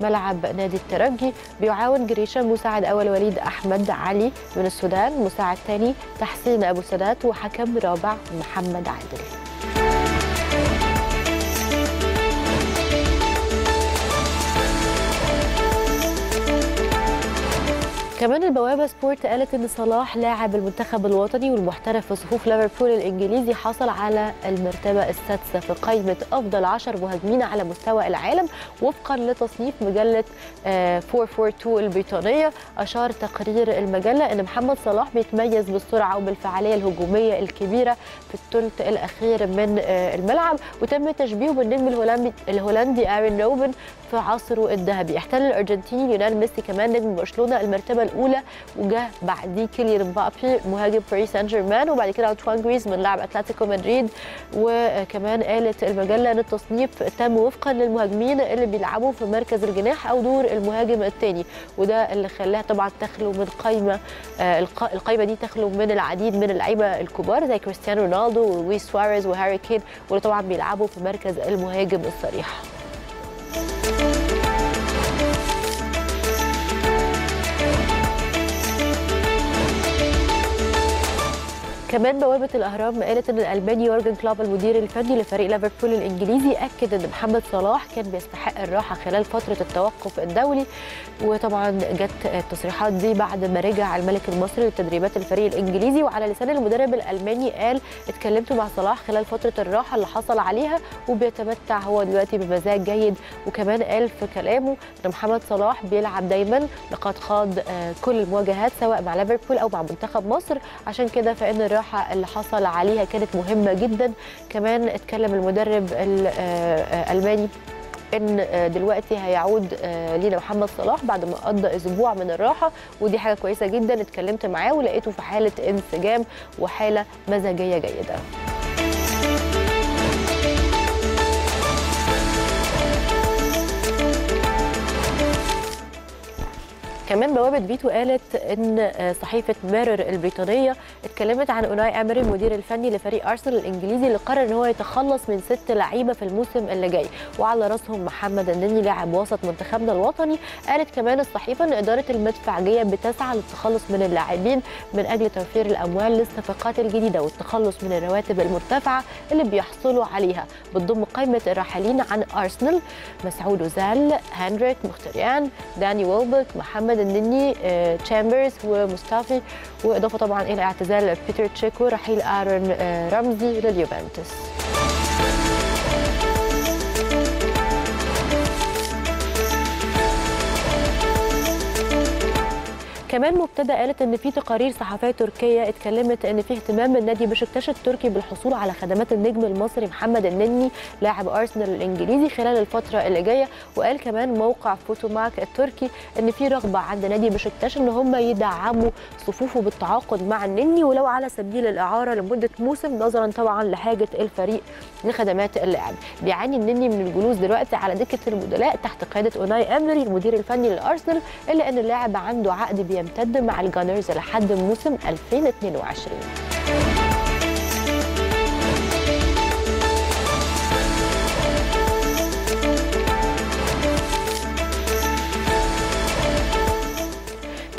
ملعب نادي الترجي بيعاون جريشة مساعد أول وليد أحمد علي من السودان مساعد ثاني تحسين أبو سادات وحكم رابع محمد عادل. كمان البوابة سبورت قالت إن صلاح لاعب المنتخب الوطني والمحترف في صفوف ليفربول الإنجليزي حصل على المرتبة السادسة في قائمة أفضل 10 مهاجمين على مستوى العالم وفقا لتصنيف مجلة 442 البريطانية. أشار تقرير المجلة إن محمد صلاح بيتميز بالسرعة وبالفعالية الهجومية الكبيرة في الثلث الأخير من الملعب. وتم تشبيهه بالنجم الهولندي الهولندي أرين روبن في عصره الذهبي احتل الأرجنتيني ليونيل ميسي كمان نجم برشلونة المرتبة الأولى وجه بعديه كيليان مبابي مهاجم باريس سان جيرمان وبعد كده أنطوان جريزمان لاعب أتلتيكو مدريد وكمان قالت المجلة ان التصنيف تم وفقا للمهاجمين اللي بيلعبوا في مركز الجناح أو دور المهاجم الثاني وده اللي خلاها طبعا تخلو من قائمه القائمه دي تخلو من العديد من اللعيبة الكبار زي كريستيانو رونالدو ولويس سواريز وهاري كين واللي طبعا بيلعبوا في مركز المهاجم الصريح. كمان بوابة الأهرام قالت إن الألماني يورجن كلوب المدير الفني لفريق ليفربول الإنجليزي أكد إن محمد صلاح كان بيستحق الراحة خلال فترة التوقف الدولي وطبعا جت التصريحات دي بعد ما رجع الملك المصري لتدريبات الفريق الإنجليزي وعلى لسان المدرب الألماني قال اتكلمت مع صلاح خلال فترة الراحة اللي حصل عليها وبيتمتع هو دلوقتي بمزاج جيد. وكمان قال في كلامه إن محمد صلاح بيلعب دايما لقد خاض كل المواجهات سواء مع ليفربول أو مع منتخب مصر عشان كده فإن الراحة الراحه اللي حصل عليها كانت مهمة جدا. كمان اتكلم المدرب الالماني إن دلوقتي هيعود لينا محمد صلاح بعد ما قضى أسبوع من الراحة ودي حاجة كويسة جدا. اتكلمت معاه ولقيته في حالة انسجام وحالة مزاجية جيدة. كمان بوابة فيتو قالت إن صحيفة ميرور البريطانية اتكلمت عن أوناي أمري المدير الفني لفريق أرسنال الإنجليزي اللي قرر إن هو يتخلص من ست لعيبة في الموسم اللي جاي. وعلى رأسهم محمد النني لاعب وسط منتخبنا الوطني قالت كمان الصحيفة إن إدارة المدفعجيه بتسعى للتخلص من اللاعبين من أجل توفير الأموال للصفقات الجديدة والتخلص من الرواتب المرتفعة اللي بيحصلوا عليها. بتضم قائمة الراحلين عن أرسنال مسعود أوزيل هنريك مختريان داني ويلبك محمد آه، تشامبرز ومصطفي وإضافة طبعا إلى اعتزال بيتر تشيك ورحيل آرون آه، رمزي لليوفنتوس. كمان مبتدأ قالت إن في تقارير صحفية تركية اتكلمت إن في اهتمام من نادي بشكتاش التركي بالحصول على خدمات النجم المصري محمد النني لاعب أرسنال الإنجليزي خلال الفترة اللي جاية وقال كمان موقع فوتوماك التركي إن في رغبة عند نادي بشكتاش إن هم يدعموا صفوفه بالتعاقد مع النني ولو على سبيل الإعارة لمدة موسم نظرا طبعا لحاجة الفريق لخدمات اللاعب. بيعاني النني من الجلوس دلوقتي على دكة المدلاء تحت قيادة أوناي أمري المدير الفني للأرسنال إلا إن اللاعب عنده عقد بيمتد مع الجانرز لحد موسم 2022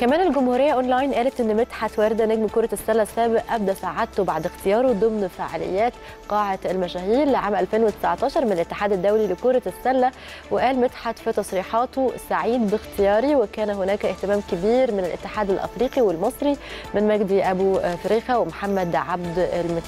كمان الجمهورية أونلاين قالت إن مدحت وردة نجم كرة السلة السابق أبدى سعادته بعد اختياره ضمن فعاليات قاعة المشاهير لعام 2019 من الاتحاد الدولي لكرة السلة وقال مدحت في تصريحاته سعيد باختياري وكان هناك اهتمام كبير من الاتحاد الأفريقي والمصري من مجدي أبو فريخة ومحمد عبد المت...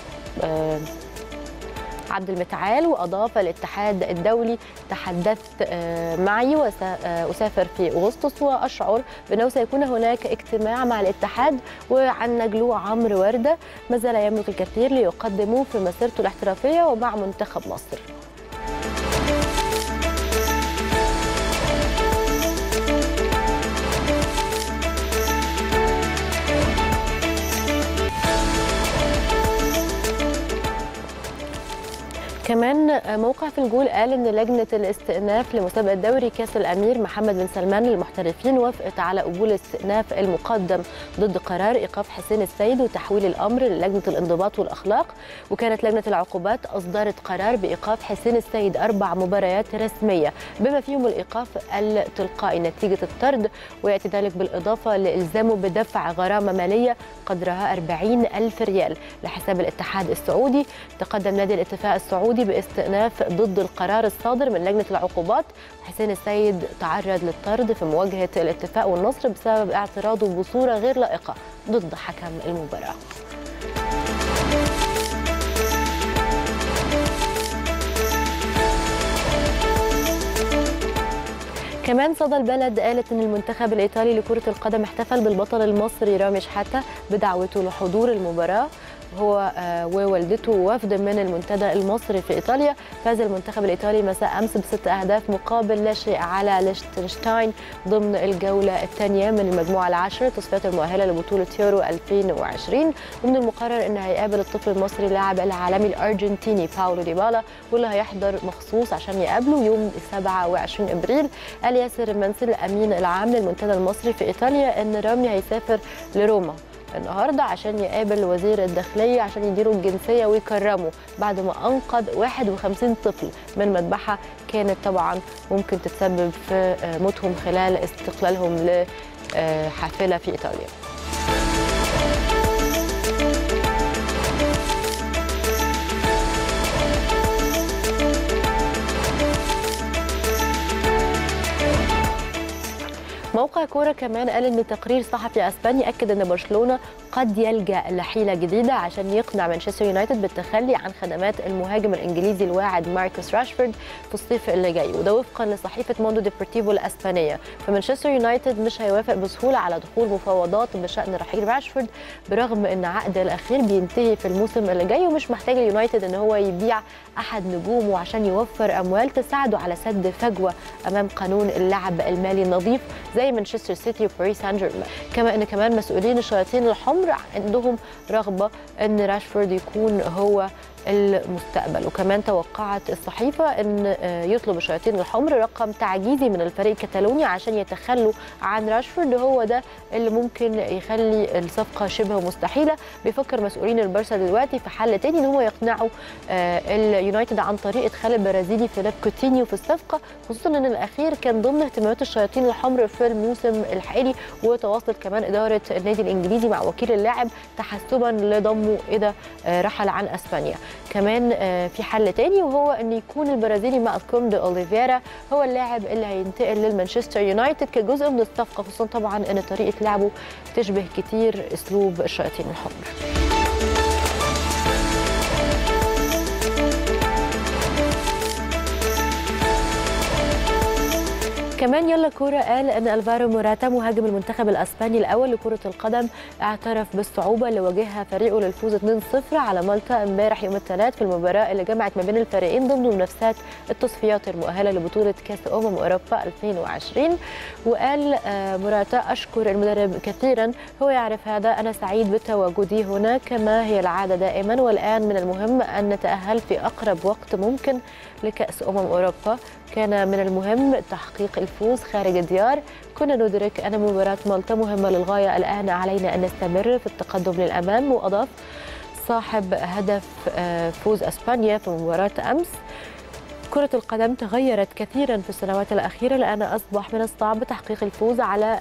آه، عبد المتعال وأضاف الاتحاد الدولي. تحدثت آه، معي واسافر في أغسطس وأشعر بأنه سيكون هناك اجتماع مع الاتحاد وعن نجله عمرو وردة. ما زال يملك الكثير ليقدمه في مسيرته الاحترافية ومع منتخب مصر. كمان موقع في الجول قال إن لجنة الاستئناف لمسابقة دوري كأس الأمير محمد بن سلمان للمحترفين وافقت على قبول الاستئناف المقدم ضد قرار إيقاف حسين السيد وتحويل الأمر للجنة الانضباط والأخلاق. وكانت لجنة العقوبات أصدرت قرار بإيقاف حسين السيد أربع مباريات رسمية بما فيهم الإيقاف التلقائي. نتيجة الطرد ويأتي ذلك بالإضافة لالزامه بدفع غرامة مالية قدرها 40 ألف ريال. لحساب الاتحاد السعودي تقدم نادي الاتفاق السعودي باستئناف ضد القرار الصادر من لجنة العقوبات. حسين السيد تعرض للطرد في مواجهة الاتفاق والنصر بسبب اعتراضه بصورة غير لائقة ضد حكم المباراة. كمان صدى البلد قالت إن المنتخب الإيطالي لكرة القدم احتفل بالبطل المصري رامي شحاتة بدعوته لحضور المباراة. هو آه، ووالدته وفد من المنتدى المصري في إيطاليا. فاز المنتخب الإيطالي مساء أمس بست أهداف مقابل لا شيء على ليشتنشتاين ضمن الجولة الثانية من المجموعة العاشرة تصفيات المؤهلة لبطولة يورو 2020 ومن المقرر ان هيقابل الطفل المصري اللاعب العالمي الأرجنتيني باولو ديبالا واللي هيحضر مخصوص عشان يقابله يوم 27 إبريل. قال ياسر المنسل الأمين العام للمنتدى المصري في إيطاليا إن رامي هيسافر لروما. النهارده عشان يقابل وزير الداخلية عشان يديله الجنسية ويكرمه بعد ما أنقذ 51 طفل من مذبحة كانت طبعا ممكن تتسبب في موتهم خلال استقلالهم لحافلة في إيطاليا. موقع كورة كمان قال إن تقرير صحفي أسباني اكد إن برشلونة قد يلجأ لحيلة جديدة عشان يقنع مانشستر يونايتد بالتخلي عن خدمات المهاجم الإنجليزي الواعد ماركوس راشفورد في الصيف اللي جاي وده وفقا لصحيفة موندو ديبورتيفو الأسبانية. فمانشستر يونايتد مش هيوافق بسهولة على دخول مفاوضات بشأن رحيل راشفورد برغم إن عقد الأخير بينتهي في الموسم اللي جاي ومش محتاج اليونايتد إن هو يبيع أحد نجومه عشان يوفر أموال تساعده على سد فجوة أمام قانون اللعب المالي النظيف. زي مانشستر مانشستر سيتي وباريس سان جيرمان كما إن كمان مسؤولين الشياطين الحمر عندهم رغبة إن راشفورد يكون هو المستقبل. وكمان توقعت الصحيفة أن يطلب الشياطين الحمر رقم تعجيزي من الفريق الكتالوني عشان يتخلوا عن راشفورد. هو ده اللي ممكن يخلي الصفقة شبه مستحيلة. بيفكر مسؤولين البارسا دلوقتي في حل تاني إن هو يقنعوا اليونايتد عن طريق إدخال البرازيلي فيليب كوتينيو في الصفقة خصوصا إن الأخير كان ضمن اهتمامات الشياطين الحمر في الموسم الحالي وتواصلت كمان إدارة النادي الإنجليزي مع وكيل اللاعب تحسبا لضمه إذا رحل عن أسبانيا. كمان في حل تاني وهو إن يكون البرازيلي مالكوم دي أوليفيرا هو اللاعب اللي هينتقل للمانشستر يونايتد كجزء من الصفقة خصوصا طبعا إن طريقة لعبه تشبه كتير أسلوب الشياطين الحمر كمان يلا كورة. قال إن ألفارو موراتا مهاجم المنتخب الأسباني الأول لكرة القدم اعترف بالصعوبه اللي واجهها فريقه للفوز 2-0 على مالطا امبارح يوم الثلاث في المباراة اللي جمعت ما بين الفريقين ضمن منافسات التصفيات المؤهلة لبطولة كأس أمم أوروبا 2020 وقال موراتا أشكر المدرب كثيرا هو يعرف هذا أنا سعيد بتواجدي هنا كما هي العادة دائما؟ والآن من المهم أن نتأهل في أقرب وقت ممكن لكاس أمم أوروبا. كان من المهم تحقيق الفوز خارج الديار. كنا ندرك أن مباراة مالطا مهمة للغاية. الآن علينا أن نستمر في التقدم للأمام. وأضاف صاحب هدف فوز أسبانيا في مباراة أمس. كرة القدم تغيرت كثيرا في السنوات الأخيرة لأن أصبح من الصعب تحقيق الفوز على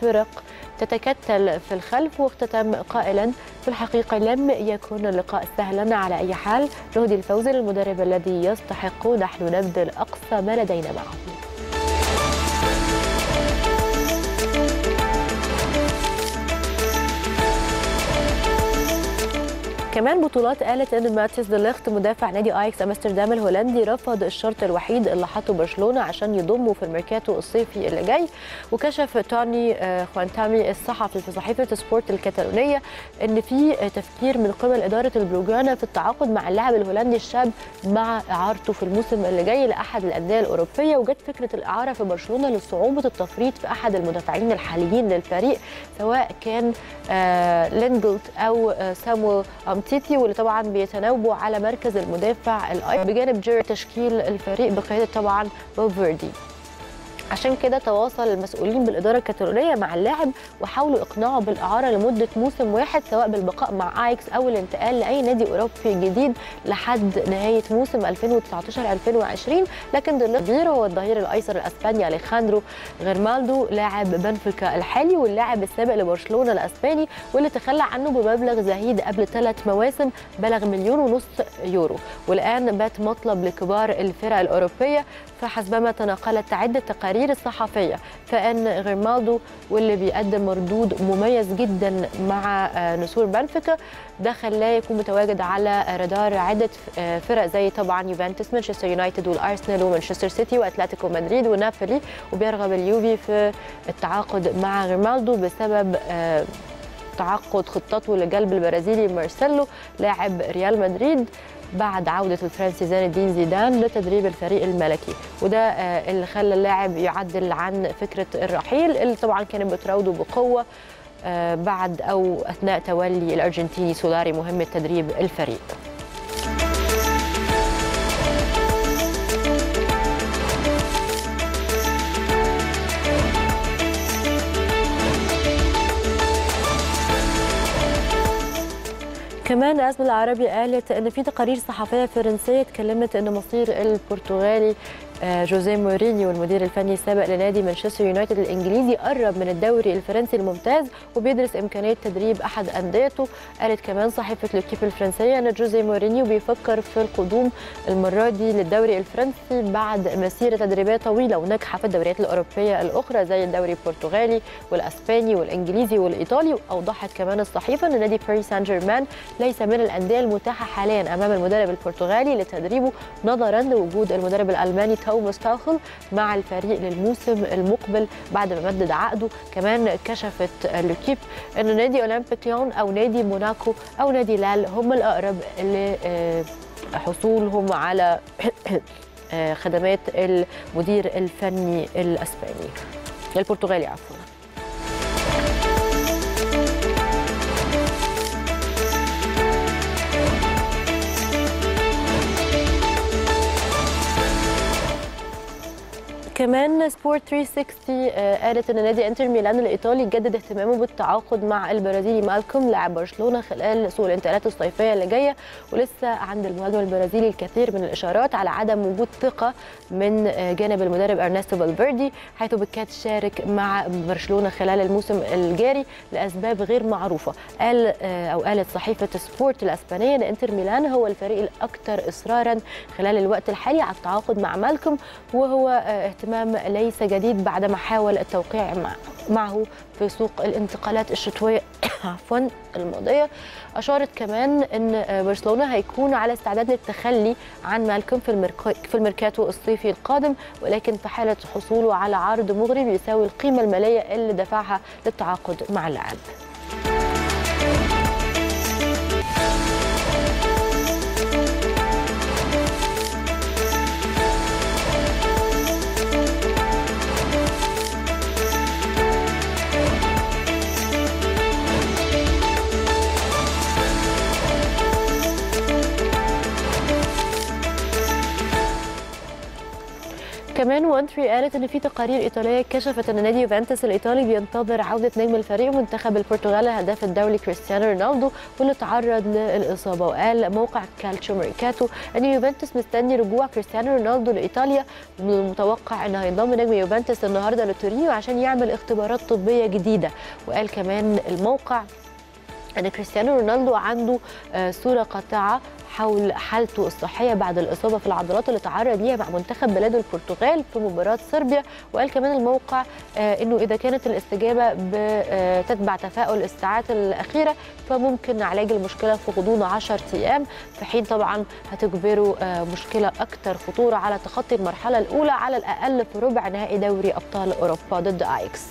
فرق تتكتل في الخلف واختتم قائلا. في الحقيقة لم يكن اللقاء سهلا على أي حال. نهدي الفوز للمدرب الذي يستحق. نحن نبذل أقصى ما لدينا معه. كمان بطولات قالت ان ماتيس ديليخت مدافع نادي آياكس أمستردام الهولندي رفض الشرط الوحيد اللي حطه برشلونة عشان يضمه في الميركاتو الصيفي اللي جاي. وكشف توني خوانتامي الصحفي في صحيفة سبورت الكتالونية إن في تفكير من قبل إدارة البلوجرانا في التعاقد مع اللاعب الهولندي الشاب مع اعارته في الموسم اللي جاي لأحد الأندية الأوروبية. وجت فكرة الإعارة في برشلونة لصعوبة التفريط في أحد المدافعين الحاليين للفريق سواء كان لينجليت أو سامويل أومتيتي واللي طبعا بيتناوبوا على مركز المدافع اللي بجانب جيري تشكيل الفريق بقيادة طبعا فالفيردي. عشان كده تواصل المسؤولين بالإدارة الكتالونيه مع اللاعب وحاولوا إقناعه بالإعارة لمدة موسم واحد سواء بالبقاء مع آياكس أو الانتقال لأي نادي أوروبي جديد لحد نهاية موسم 2019 2020 لكن ديليفير هو الظهير الأيسر الأسباني أليخاندرو غريمالدو لاعب بنفيكا الحالي واللاعب السابق لبرشلونة الأسباني واللي تخلى عنه بمبلغ زهيد قبل ثلاث مواسم بلغ مليون ونص يورو. والآن بات مطلب لكبار الفرق الأوروبية فحسبما تناقلت عدة تقارير الصحفية فإن غيرمالدو واللي بيقدم مردود مميز جدا مع نسور بنفيكا ده خلاه يكون متواجد على رادار عدة فرق زي طبعا يوفنتوس مانشستر يونايتد والأرسنال ومانشستر سيتي وأتلتيكو مدريد ونابولي وبيرغب اليوفي في التعاقد مع غيرمالدو بسبب تعقد خطته لجلب البرازيلي مارسيلو لاعب ريال مدريد. بعد عودة الفرنسي زين الدين زيدان لتدريب الفريق الملكي. وده اللي خلى اللاعب يعدل عن فكرة الرحيل اللي طبعا كانت بتراوده بقوة بعد أو أثناء تولي الأرجنتيني سولاري مهمة تدريب الفريق. كمان أزمة العربي قالت إن في تقارير صحفية فرنسية اتكلمت إن مصير البرتغالي جوزيه مورينيو المدير الفني السابق لنادي مانشستر يونايتد الإنجليزي قرب من الدوري الفرنسي الممتاز وبيدرس إمكانية تدريب أحد أنديته. قالت كمان صحيفة لوكيب الفرنسية أن جوزيه مورينيو بيفكر في القدوم المرة دي للدوري الفرنسي بعد مسيرة تدريبية طويلة وناجحة في الدوريات الأوروبية الأخرى زي الدوري البرتغالي والأسباني والإنجليزي والإيطالي. واوضحت كمان الصحيفة أن نادي باريس سان جيرمان ليس من الأندية المتاحة حاليا أمام المدرب البرتغالي لتدريبه نظرا لوجود المدرب الألماني توماس تاخل مع الفريق للموسم المقبل بعد ما مدد عقده. كمان كشفت لوكيب إن نادي أولمبيك ليون أو نادي موناكو أو نادي لال هم الأقرب لحصولهم على خدمات المدير الفني الأسباني البرتغالي عفوا. كمان سبورت 360 آه، قالت إن نادي إنتر ميلان الإيطالي جدد اهتمامه بالتعاقد مع البرازيلي مالكوم لاعب برشلونة خلال سوق الانتقالات الصيفية اللي جاية. ولسه عند المهاجم البرازيلي الكثير من الإشارات على عدم وجود ثقة من آه، جانب المدرب ارنستو فالفيردي حيث بالكاد شارك مع برشلونة خلال الموسم الجاري لأسباب غير معروفة. قال آه، أو قالت صحيفة سبورت الأسبانية إن إنتر ميلان هو الفريق الأكثر إصرارا خلال الوقت الحالي على التعاقد مع مالكوم وهو آه، اهتمام ليس جديد بعدما حاول التوقيع مع معه في سوق الانتقالات الشتوية. عفوا الماضية. أشارت كمان إن برشلونة هيكون على استعداد للتخلي عن مالكوم في في الميركاتو الصيفي القادم ولكن في حاله حصوله على عرض مغري بيساوي القيمة المالية اللي دفعها للتعاقد مع اللاعب. كمان وانتري قالت إن في تقارير إيطالية كشفت إن نادي يوفنتوس الإيطالي بينتظر عودة نجم الفريق ومنتخب البرتغال الهداف الدولي كريستيانو رونالدو واللي تعرض للإصابة. وقال موقع كالتشو ميركاتو إن يوفنتوس مستني رجوع كريستيانو رونالدو لإيطاليا من المتوقع ان هينضم نجم يوفنتوس النهارده لتورينو عشان يعمل اختبارات طبية جديدة. وقال كمان الموقع ان كريستيانو رونالدو عنده آه، صورة قاطعة حول حالته الصحية بعد الإصابة في العضلات اللي تعرض ليها مع منتخب بلاده البرتغال في مباراة صربيا. وقال كمان الموقع آه، إنه إذا كانت الاستجابة بتتبع تفاؤل الساعات الأخيرة فممكن علاج المشكلة في غضون 10 أيام في حين طبعا هتجبره آه، مشكلة أكثر خطورة على تخطي المرحلة الأولى على الأقل في ربع نهائي دوري أبطال أوروبا ضد اياكس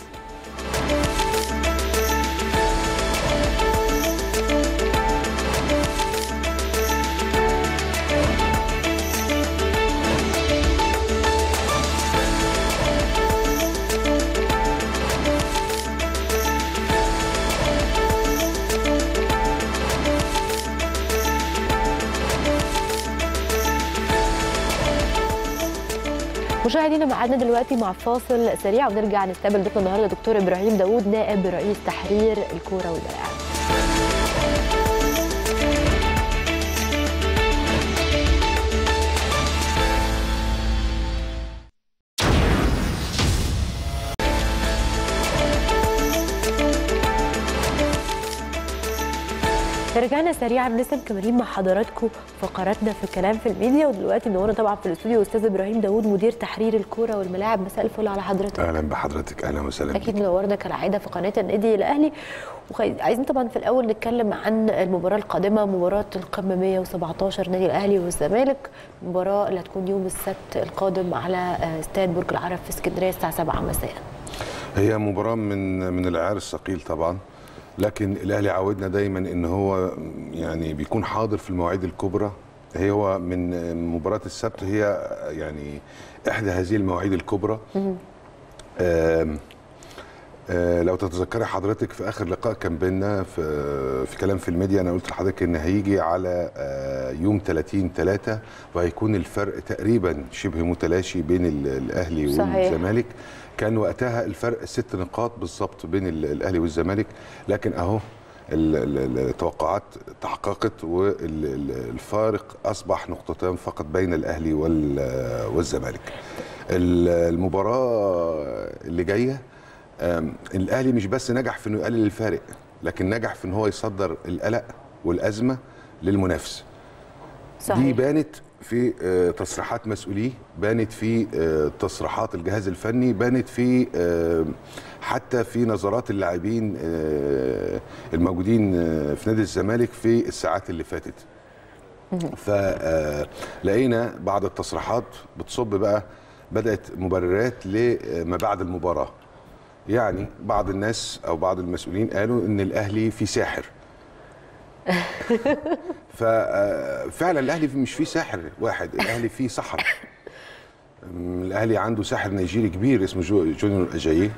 مشاهدينا معادنا دلوقتي مع فاصل سريع ونرجع نستقبل ضيفنا النهارده. دكتور إبراهيم داوود نائب رئيس تحرير الكورة والملاعب رجعنا سريعا لسه مكملين مع حضراتكم فقراتنا في كلام في الميديا ودلوقتي منورنا طبعا في الاستوديو أستاذ إبراهيم داوود مدير تحرير الكورة والملاعب. مساء الفل على حضرتك. أهلا بحضرتك. أهلا وسهلا أكيد. منورنا كالعادة في قناة النادي الأهلي. وعايزين طبعا في الأول نتكلم عن المباراة القادمة مباراة القمة 117 نادي الأهلي والزمالك. المباراه اللي هتكون يوم السبت القادم على آه، استاد برج العرب في اسكندرية الساعة 7 مساء. هي مباراة من من العيار الثقيل طبعا. لكن الأهلي عودنا دايما إن هو يعني بيكون حاضر في المواعيد الكبرى. هي هو من مباراة السبت هي يعني إحدى هذه المواعيد الكبرى. آم، آه، لو تتذكري حضرتك في آخر لقاء كان بينا في في كلام في الميديا أنا قلت لحضرتك إن هيجي على آه، يوم 30 3 وهيكون الفرق تقريبا شبه متلاشي بين ال- الأهلي صحيح. كان وقتها الفرق ست نقاط بالظبط بين ال- الأهلي والزمالك لكن أهو ال- ال- التوقعات تحققت والفارق أصبح نقطتان فقط بين الأهلي وال- والزمالك. ال- المباراة اللي جاية الأهلي مش بس نجح في إنه يقلل الفارق لكن نجح في إن هو يصدر القلق والأزمة للمنافس. دي صحيح. بانت في آه، تصريحات مسؤوليه بانت في آه، تصريحات الجهاز الفني بانت في آه، حتى في نظرات اللاعبين الموجودين في نادي الزمالك في الساعات اللي فاتت. فلقينا بعض التصريحات بتصب بقى بدأت مبررات لما بعد المباراة. يعني بعض الناس أو بعض المسؤولين قالوا إن الأهلي في ساحر. ففعلا الأهلي مش فيه ساحر واحد الأهلي فيه سحر الأهلي عنده ساحر نيجيري كبير اسمه جو- جونيور اجاييه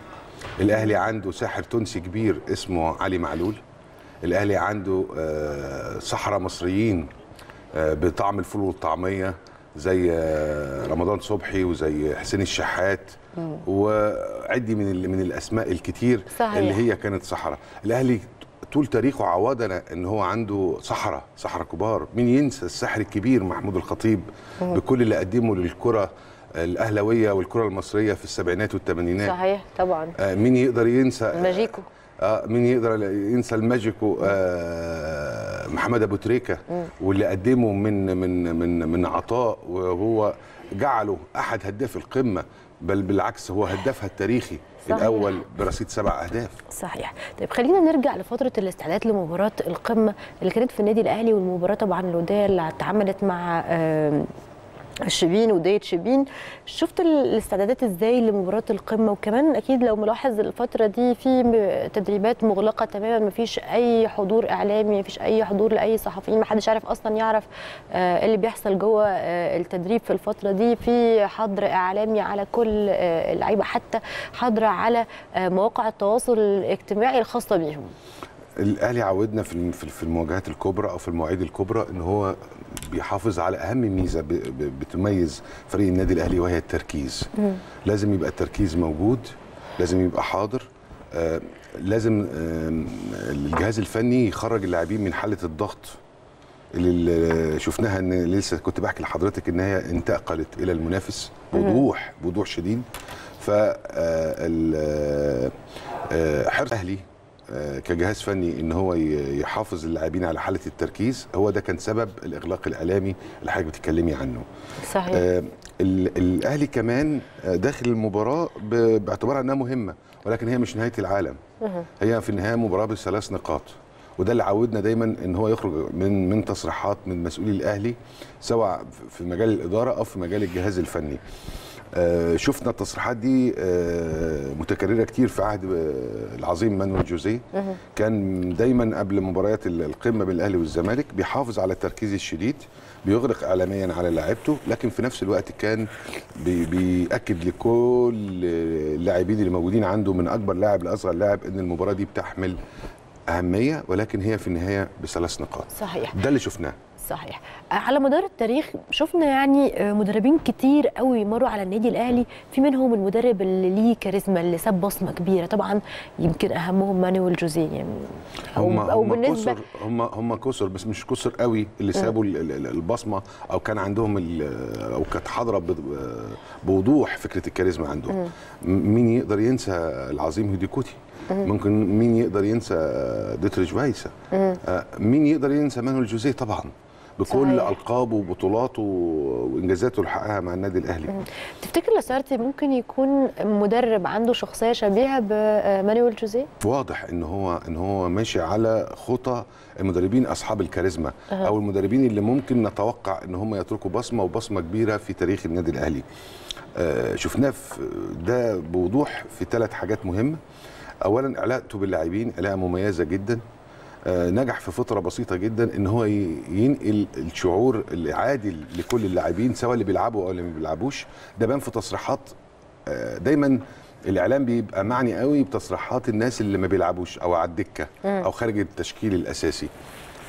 الأهلي عنده ساحر تونسي كبير اسمه علي معلول. الأهلي عنده آه، سحرة مصريين آه، بطعم الفول والطعمية زي آه، رمضان صبحي وزي حسين الشحات. وعدي من من الأسماء الكتير صحيح. اللي هي كانت سحرة الأهلي طول تاريخه عودنا إن هو عنده سحرة سحرة كبار. مين ينسى الساحر الكبير محمود الخطيب بكل اللي قدمه للكرة الأهلاوية والكرة المصرية في السبعينات والثمانينات. صحيح طبعا. آه، مين يقدر ينسى ماجيكو. آه مين يقدر ينسى الماجيكو آه محمد أبو تريكة. واللي قدمه من من من من عطاء وهو جعله أحد هداف القمة بل بالعكس هو هدافها التاريخي. صحيح. الأول برصيد سبع أهداف صحيح طيب خلينا نرجع لفترة الاستعداد لمباراة القمة اللي كانت في النادي الأهلي والمباراة طبعا الودية اللي اتعملت مع آم، شبين ودية شبين شفت الاستعدادات إزاي لمباراة القمة؟ وكمان أكيد لو ملاحظ الفترة دي في تدريبات مغلقة تماما مفيش أي حضور إعلامي مفيش أي حضور لأي صحفيين محدش عارف أصلا يعرف آه، إيه اللي بيحصل جوه آه، التدريب في الفترة دي. في حظر إعلامي على كل آه، اللعيبة حتى حظر على مواقع التواصل الاجتماعي الخاصة بيهم. الأهلي عودنا في في المواجهات الكبرى أو في المواعيد الكبرى إن هو بيحافظ على أهم ميزة بتميز فريق النادي الأهلي وهي التركيز. لازم يبقى التركيز موجود لازم يبقى حاضر. آه لازم آه الجهاز الفني يخرج اللاعبين من حالة الضغط اللي شفناها إن لسه كنت بحكي لحضرتك إن هي انتقلت إلى المنافس. بوضوح بوضوح شديد. ف حرص الأهلي آه، كجهاز فني إن هو يحافظ اللاعبين على حالة التركيز هو ده كان سبب الإغلاق الإعلامي اللي حضرتك بتتكلمي عنه. صحيح. آه، ال- الأهلي كمان آه، داخل المباراة باعتبارها إنها مهمة ولكن هي مش نهاية العالم. هي في النهاية مباراة بثلاث نقاط وده اللي عودنا دايما إن هو يخرج من من تصريحات من مسؤولي الأهلي سواء في مجال الإدارة أو في مجال الجهاز الفني. آه، شفنا التصريحات دي آه، متكررة كتير في عهد آه، العظيم مانويل جوزيه. كان دايما قبل مباريات ال- القمة بين الأهلي والزمالك بيحافظ على التركيز الشديد بيغرق اعلاميا على لاعيبته لكن في نفس الوقت كان بي بيأكد لكل اللاعبين اللي موجودين عنده من أكبر لاعب لأصغر لاعب إن المباراة دي بتحمل أهمية ولكن هي في النهاية بثلاث نقاط. صحيح. ده اللي شفناه. صحيح. على مدار التاريخ شفنا يعني آه، مدربين كتير قوي مروا على النادي الأهلي في منهم المدرب اللي ليه كاريزما اللي ساب بصمة كبيرة. طبعا يمكن أهمهم مانويل جوزيه. يعني هم أو, أو هم بالنسبة كسر هم هم كسر بس مش كسر قوي اللي سابوا ال- ال- البصمة أو كان عندهم أو كانت حاضرة بوضوح فكرة الكاريزما عندهم. مين يقدر ينسى العظيم هيديكوتي ممكن مين يقدر ينسى ديتريش فايسا آه، مين يقدر ينسى مانويل جوزيه؟ طبعا. بكل صحيح. ألقابه وبطولاته وإنجازاته اللي حققها مع النادي الأهلي. تفتكر لاسارتي ممكن يكون مدرب عنده شخصية شبيهة بمانويل جوزيه؟ واضح إن هو إن هو ماشي على خطى المدربين أصحاب الكاريزما أو المدربين اللي ممكن نتوقع إن هم يتركوا بصمة وبصمة كبيرة في تاريخ النادي الأهلي. آه، شفناه ده بوضوح في ثلاث حاجات مهمة. اولا علاقته باللاعبين علاقه مميزة جدا. آه، نجح في فترة بسيطة جدا إن هو ينقل الشعور العادل لكل اللاعبين سواء اللي بيلعبوا أو اللي ما بيلعبوش. ده بان في تصريحات آه، دايما الإعلام بيبقى معني قوي بتصريحات الناس اللي ما بيلعبوش أو على الدكة أو خارج التشكيل الأساسي.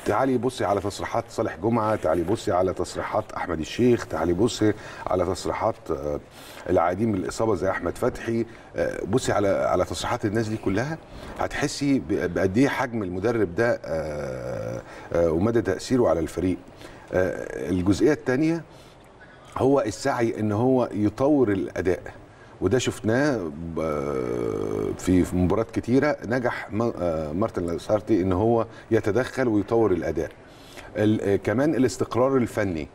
تعالي بصي على تصريحات صالح جمعة تعالي بصي على تصريحات أحمد الشيخ تعالي بصي على تصريحات آه، العادين من الاصابه زي أحمد فتحي. آه، بصي على على تصريحات الناس دي كلها. هتحسي بقد إيه حجم المدرب ده آه، ومدى تأثيره على الفريق. الجزئية الثانية هو السعي إن هو يطور الأداء. وده شفناه في مباريات كتيرة نجح آه، مارتن لاسارتي إن هو يتدخل ويطور الأداء. ال- آه، كمان الاستقرار الفني.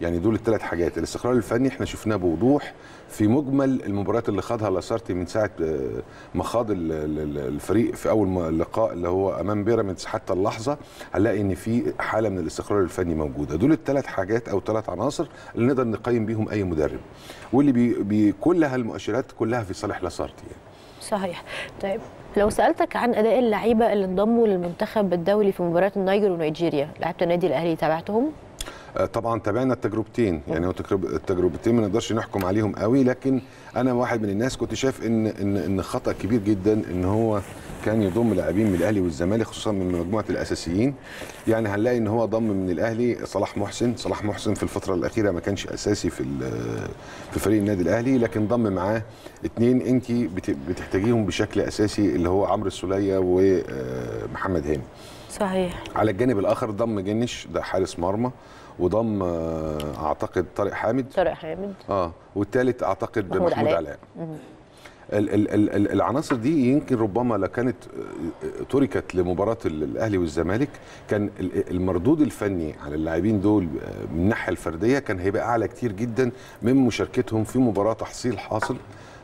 يعني دول الثلاث حاجات. الاستقرار الفني إحنا شفناه بوضوح. في مجمل المباريات اللي خاضها لاسارتي من ساعة آه، ما خاض ال- ال- الفريق في أول لقاء اللي هو أمام بيراميدز حتى اللحظة هنلاقي إن في حالة من الاستقرار الفني موجودة. دول الثلاث حاجات أو ثلاث عناصر اللي نقدر نقيم بيهم أي مدرب. واللي بي بي كلها المؤشرات كلها في صالح لاسارتي يعني. صحيح. طيب لو سألتك عن أداء اللعيبة اللي انضموا للمنتخب الدولي في مباراة النيجر ونيجيريا لعيبه النادي الأهلي تابعتهم؟ طبعا تابعنا التجربتين. يعني هو تجرب- التجربتين ما نقدرش نحكم عليهم قوي لكن أنا واحد من الناس كنت شايف ان ان إن خطأ كبير جدا إن هو كان يضم لاعبين من الأهلي والزمالك خصوصا من مجموعة الأساسيين. يعني هنلاقي إن هو ضم من الأهلي صلاح محسن. صلاح محسن في الفترة الأخيرة ما كانش أساسي في في فريق النادي الأهلي لكن ضم معاه اتنين أنت بت- بتحتاجيهم بشكل أساسي اللي هو عمرو السولية ومحمد هاني. صحيح. على الجانب الآخر ضم جنش ده حارس مرمى. وضم آه، أعتقد طارق حامد. طارق حامد. آه والثالث أعتقد محمود محمود, علاء. علاء, ال ال ال ال العناصر دي يمكن ربما لو كانت آه، تركت لمباراة ال- الأهلي والزمالك كان ال- المردود الفني على اللاعبين دول آه، من الناحية الفردية كان هيبقى أعلى كتير جدا من مشاركتهم في مباراة تحصيل حاصل.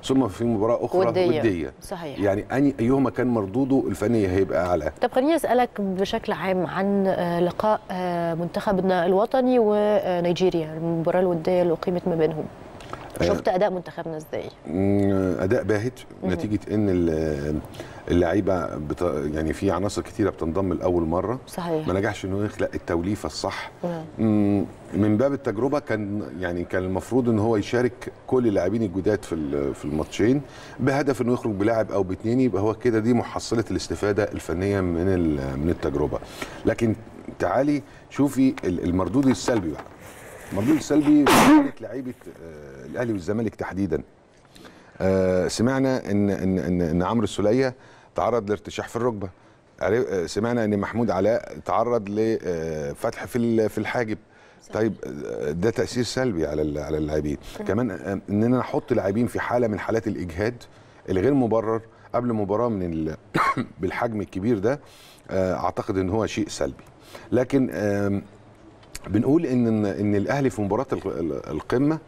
ثم في مباراة أخرى ودية. وديه صحيح. يعني أني أيهما كان مردوده الفني هيبقى أعلى. طب خليني أسألك بشكل عام عن آه، لقاء آه، منتخبنا الوطني ونيجيريا المباراة الودية اللي أقيمت ما بينهم. شفت أداء منتخبنا إزاي أداء باهت نتيجة إن ال- اللعيبة بت... يعني في عناصر كتيرة بتنضم لأول مرة. صحيح. ما نجحش إنه يخلق التوليفة الصح. مم، من باب التجربة كان يعني كان المفروض إن هو يشارك كل اللاعبين الجداد في في الماتشين بهدف إنه يخرج بلاعب أو باتنين يبقى هو كده دي محصلة الاستفادة الفنية من من التجربة. لكن تعالي شوفي ال- المردود السلبي بقى. المردود السلبي في لعيبة آه، الأهلي والزمالك تحديدا. آه، سمعنا إن إن إن, إن عمرو السولية تعرض لارتشاح في الركبة. آه، سمعنا إن محمود علاء تعرض لفتح في في الحاجب. طيب ده تأثير سلبي على على اللاعبين. كمان ان أنا أحط لاعبين في حالة من حالات الإجهاد الغير مبرر قبل مباراة من ال- بالحجم الكبير ده أعتقد إن هو شيء سلبي. لكن بنقول إن إن الأهلي في مباراة ال- ال- القمة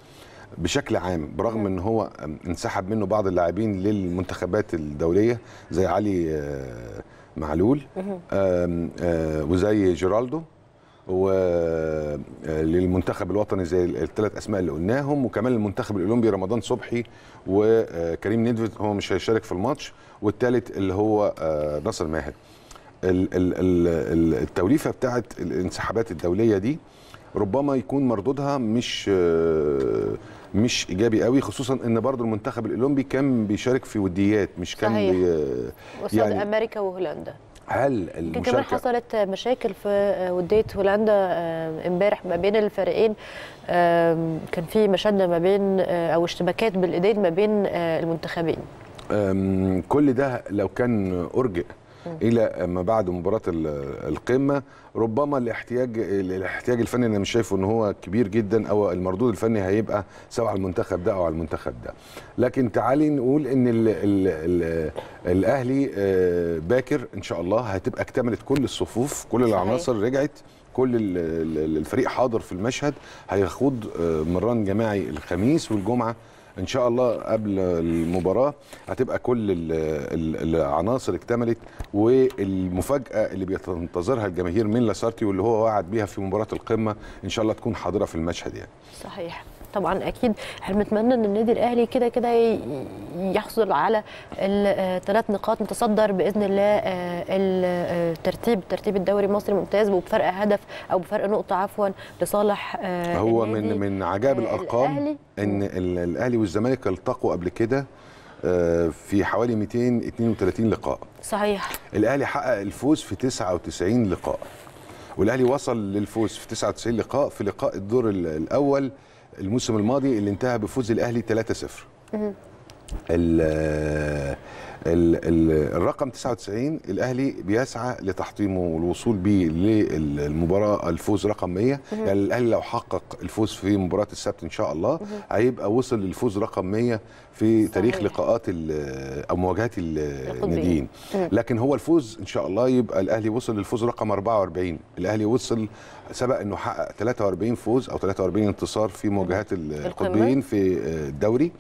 بشكل عام برغم إن هو انسحب منه بعض اللاعبين للمنتخبات الدولية زي علي آه، معلول آه، وزي جيرالدو وللمنتخب الوطني زي الثلاث أسماء اللي قلناهم وكمان المنتخب الأولمبي رمضان صبحي وكريم ندفد هو مش هيشارك في الماتش والثالث اللي هو آه، ناصر ماهر. التوليفة بتاعت الانسحابات الدولية دي ربما يكون مردودها مش آه، مش إيجابي قوي خصوصا إن برضو المنتخب الأولمبي كان بيشارك في وديات مش كان صحيح. قصاد يعني أمريكا وهولندا. هل يمكن كمان المشاركة حصلت مشاكل في آه، ودية هولندا آه، امبارح ما بين الفريقين. آم، كان في مشادة ما بين آه، أو اشتباكات بالإيدين ما بين آه، المنتخبين. كل ده لو كان أرجئ إلى ما بعد مباراة ال- القمة. ربما الاحتياج الاحتياج الفني أنا مش شايفه إن هو كبير جدا أو المردود الفني هيبقى سواء على المنتخب ده أو على المنتخب ده. لكن تعالي نقول إن ال ال ال الأهلي آه، باكر إن شاء الله هتبقى اكتملت كل الصفوف كل. العناصر رجعت كل ال- ال- الفريق حاضر في المشهد. هيخوض آه، مران جماعي الخميس والجمعة إن شاء الله قبل المباراة هتبقى كل ال- ال- العناصر اكتملت والمفاجأة اللي بينتظرها الجماهير من لاسارتي واللي هو وعد بيها في مباراة القمة إن شاء الله تكون حاضرة في المشهد يعني. صحيح. طبعا أكيد إحنا بنتمنى إن النادي الأهلي كده كده يحصل على الثلاث نقاط متصدر بإذن الله آه، الترتيب ترتيب الدوري المصري ممتاز وبفرق هدف أو بفرق نقطة عفوا لصالح آه، هو من من عجائب آه، الأرقام الأهلي. إن ال- الأهلي والزمالك التقوا قبل كده آه، في حوالي 232 لقاء صحيح الأهلي حقق الفوز في 99 لقاء والأهلي وصل للفوز في 99 لقاء في لقاء الدور ال- الأول الموسم الماضي اللي انتهى بفوز الأهلي 3-0 ال ال ال الرقم 99 الأهلي بيسعى لتحطيمه والوصول بيه للمباراة. الفوز رقم 100 يعني الأهلي لو حقق الفوز في مباراة السبت إن شاء الله هيبقى وصل للفوز رقم 100 في تاريخ صحيح. لقاءات ال- أو مواجهات. الناديين. لكن هو الفوز إن شاء الله يبقى الأهلي وصل للفوز رقم 44 الأهلي وصل سبق إنه حقق 43 فوز أو 43 انتصار في مواجهات ال- القطبيين في الدوري.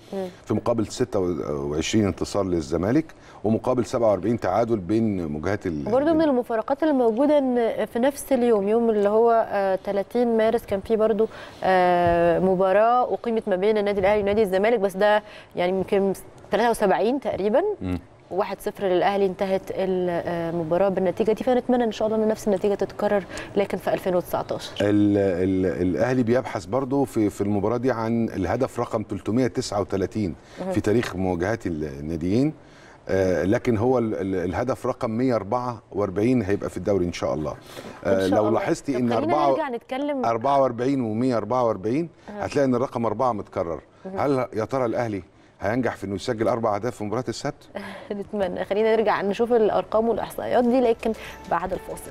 في مقابل 26 انتصار للزمالك. ومقابل 47 تعادل بين مواجهات ال- برضه من المفارقات اللي موجوده إن في نفس اليوم يوم اللي هو آه، 30 مارس كان في برضه آه، مباراة أقيمت ما بين النادي الأهلي ونادي الزمالك بس ده يعني يمكن 73 تقريبا. مم. 1-0 للأهلي انتهت المباراه بالنتيجة دي. فنتمنى إن شاء الله إن نفس النتيجة تتكرر لكن في 2019 ال ال الأهلي بيبحث برضه في في المباراة دي عن الهدف رقم 339 في تاريخ مواجهات الناديين. آه، لكن هو ال- ال- الهدف رقم 144 هيبقى في الدوري إن شاء الله. آه، إن شاء لو. لاحظتي إن خلينا 4 نرجع نتكلم. 44 و144 هتلاقي إن الرقم أربعة متكرر. هل يا ترى الأهلي هينجح في إنه يسجل أربع أهداف في مباراة السبت؟ نتمنى. خلينا نرجع نشوف الأرقام والإحصائيات دي لكن بعد الفاصل.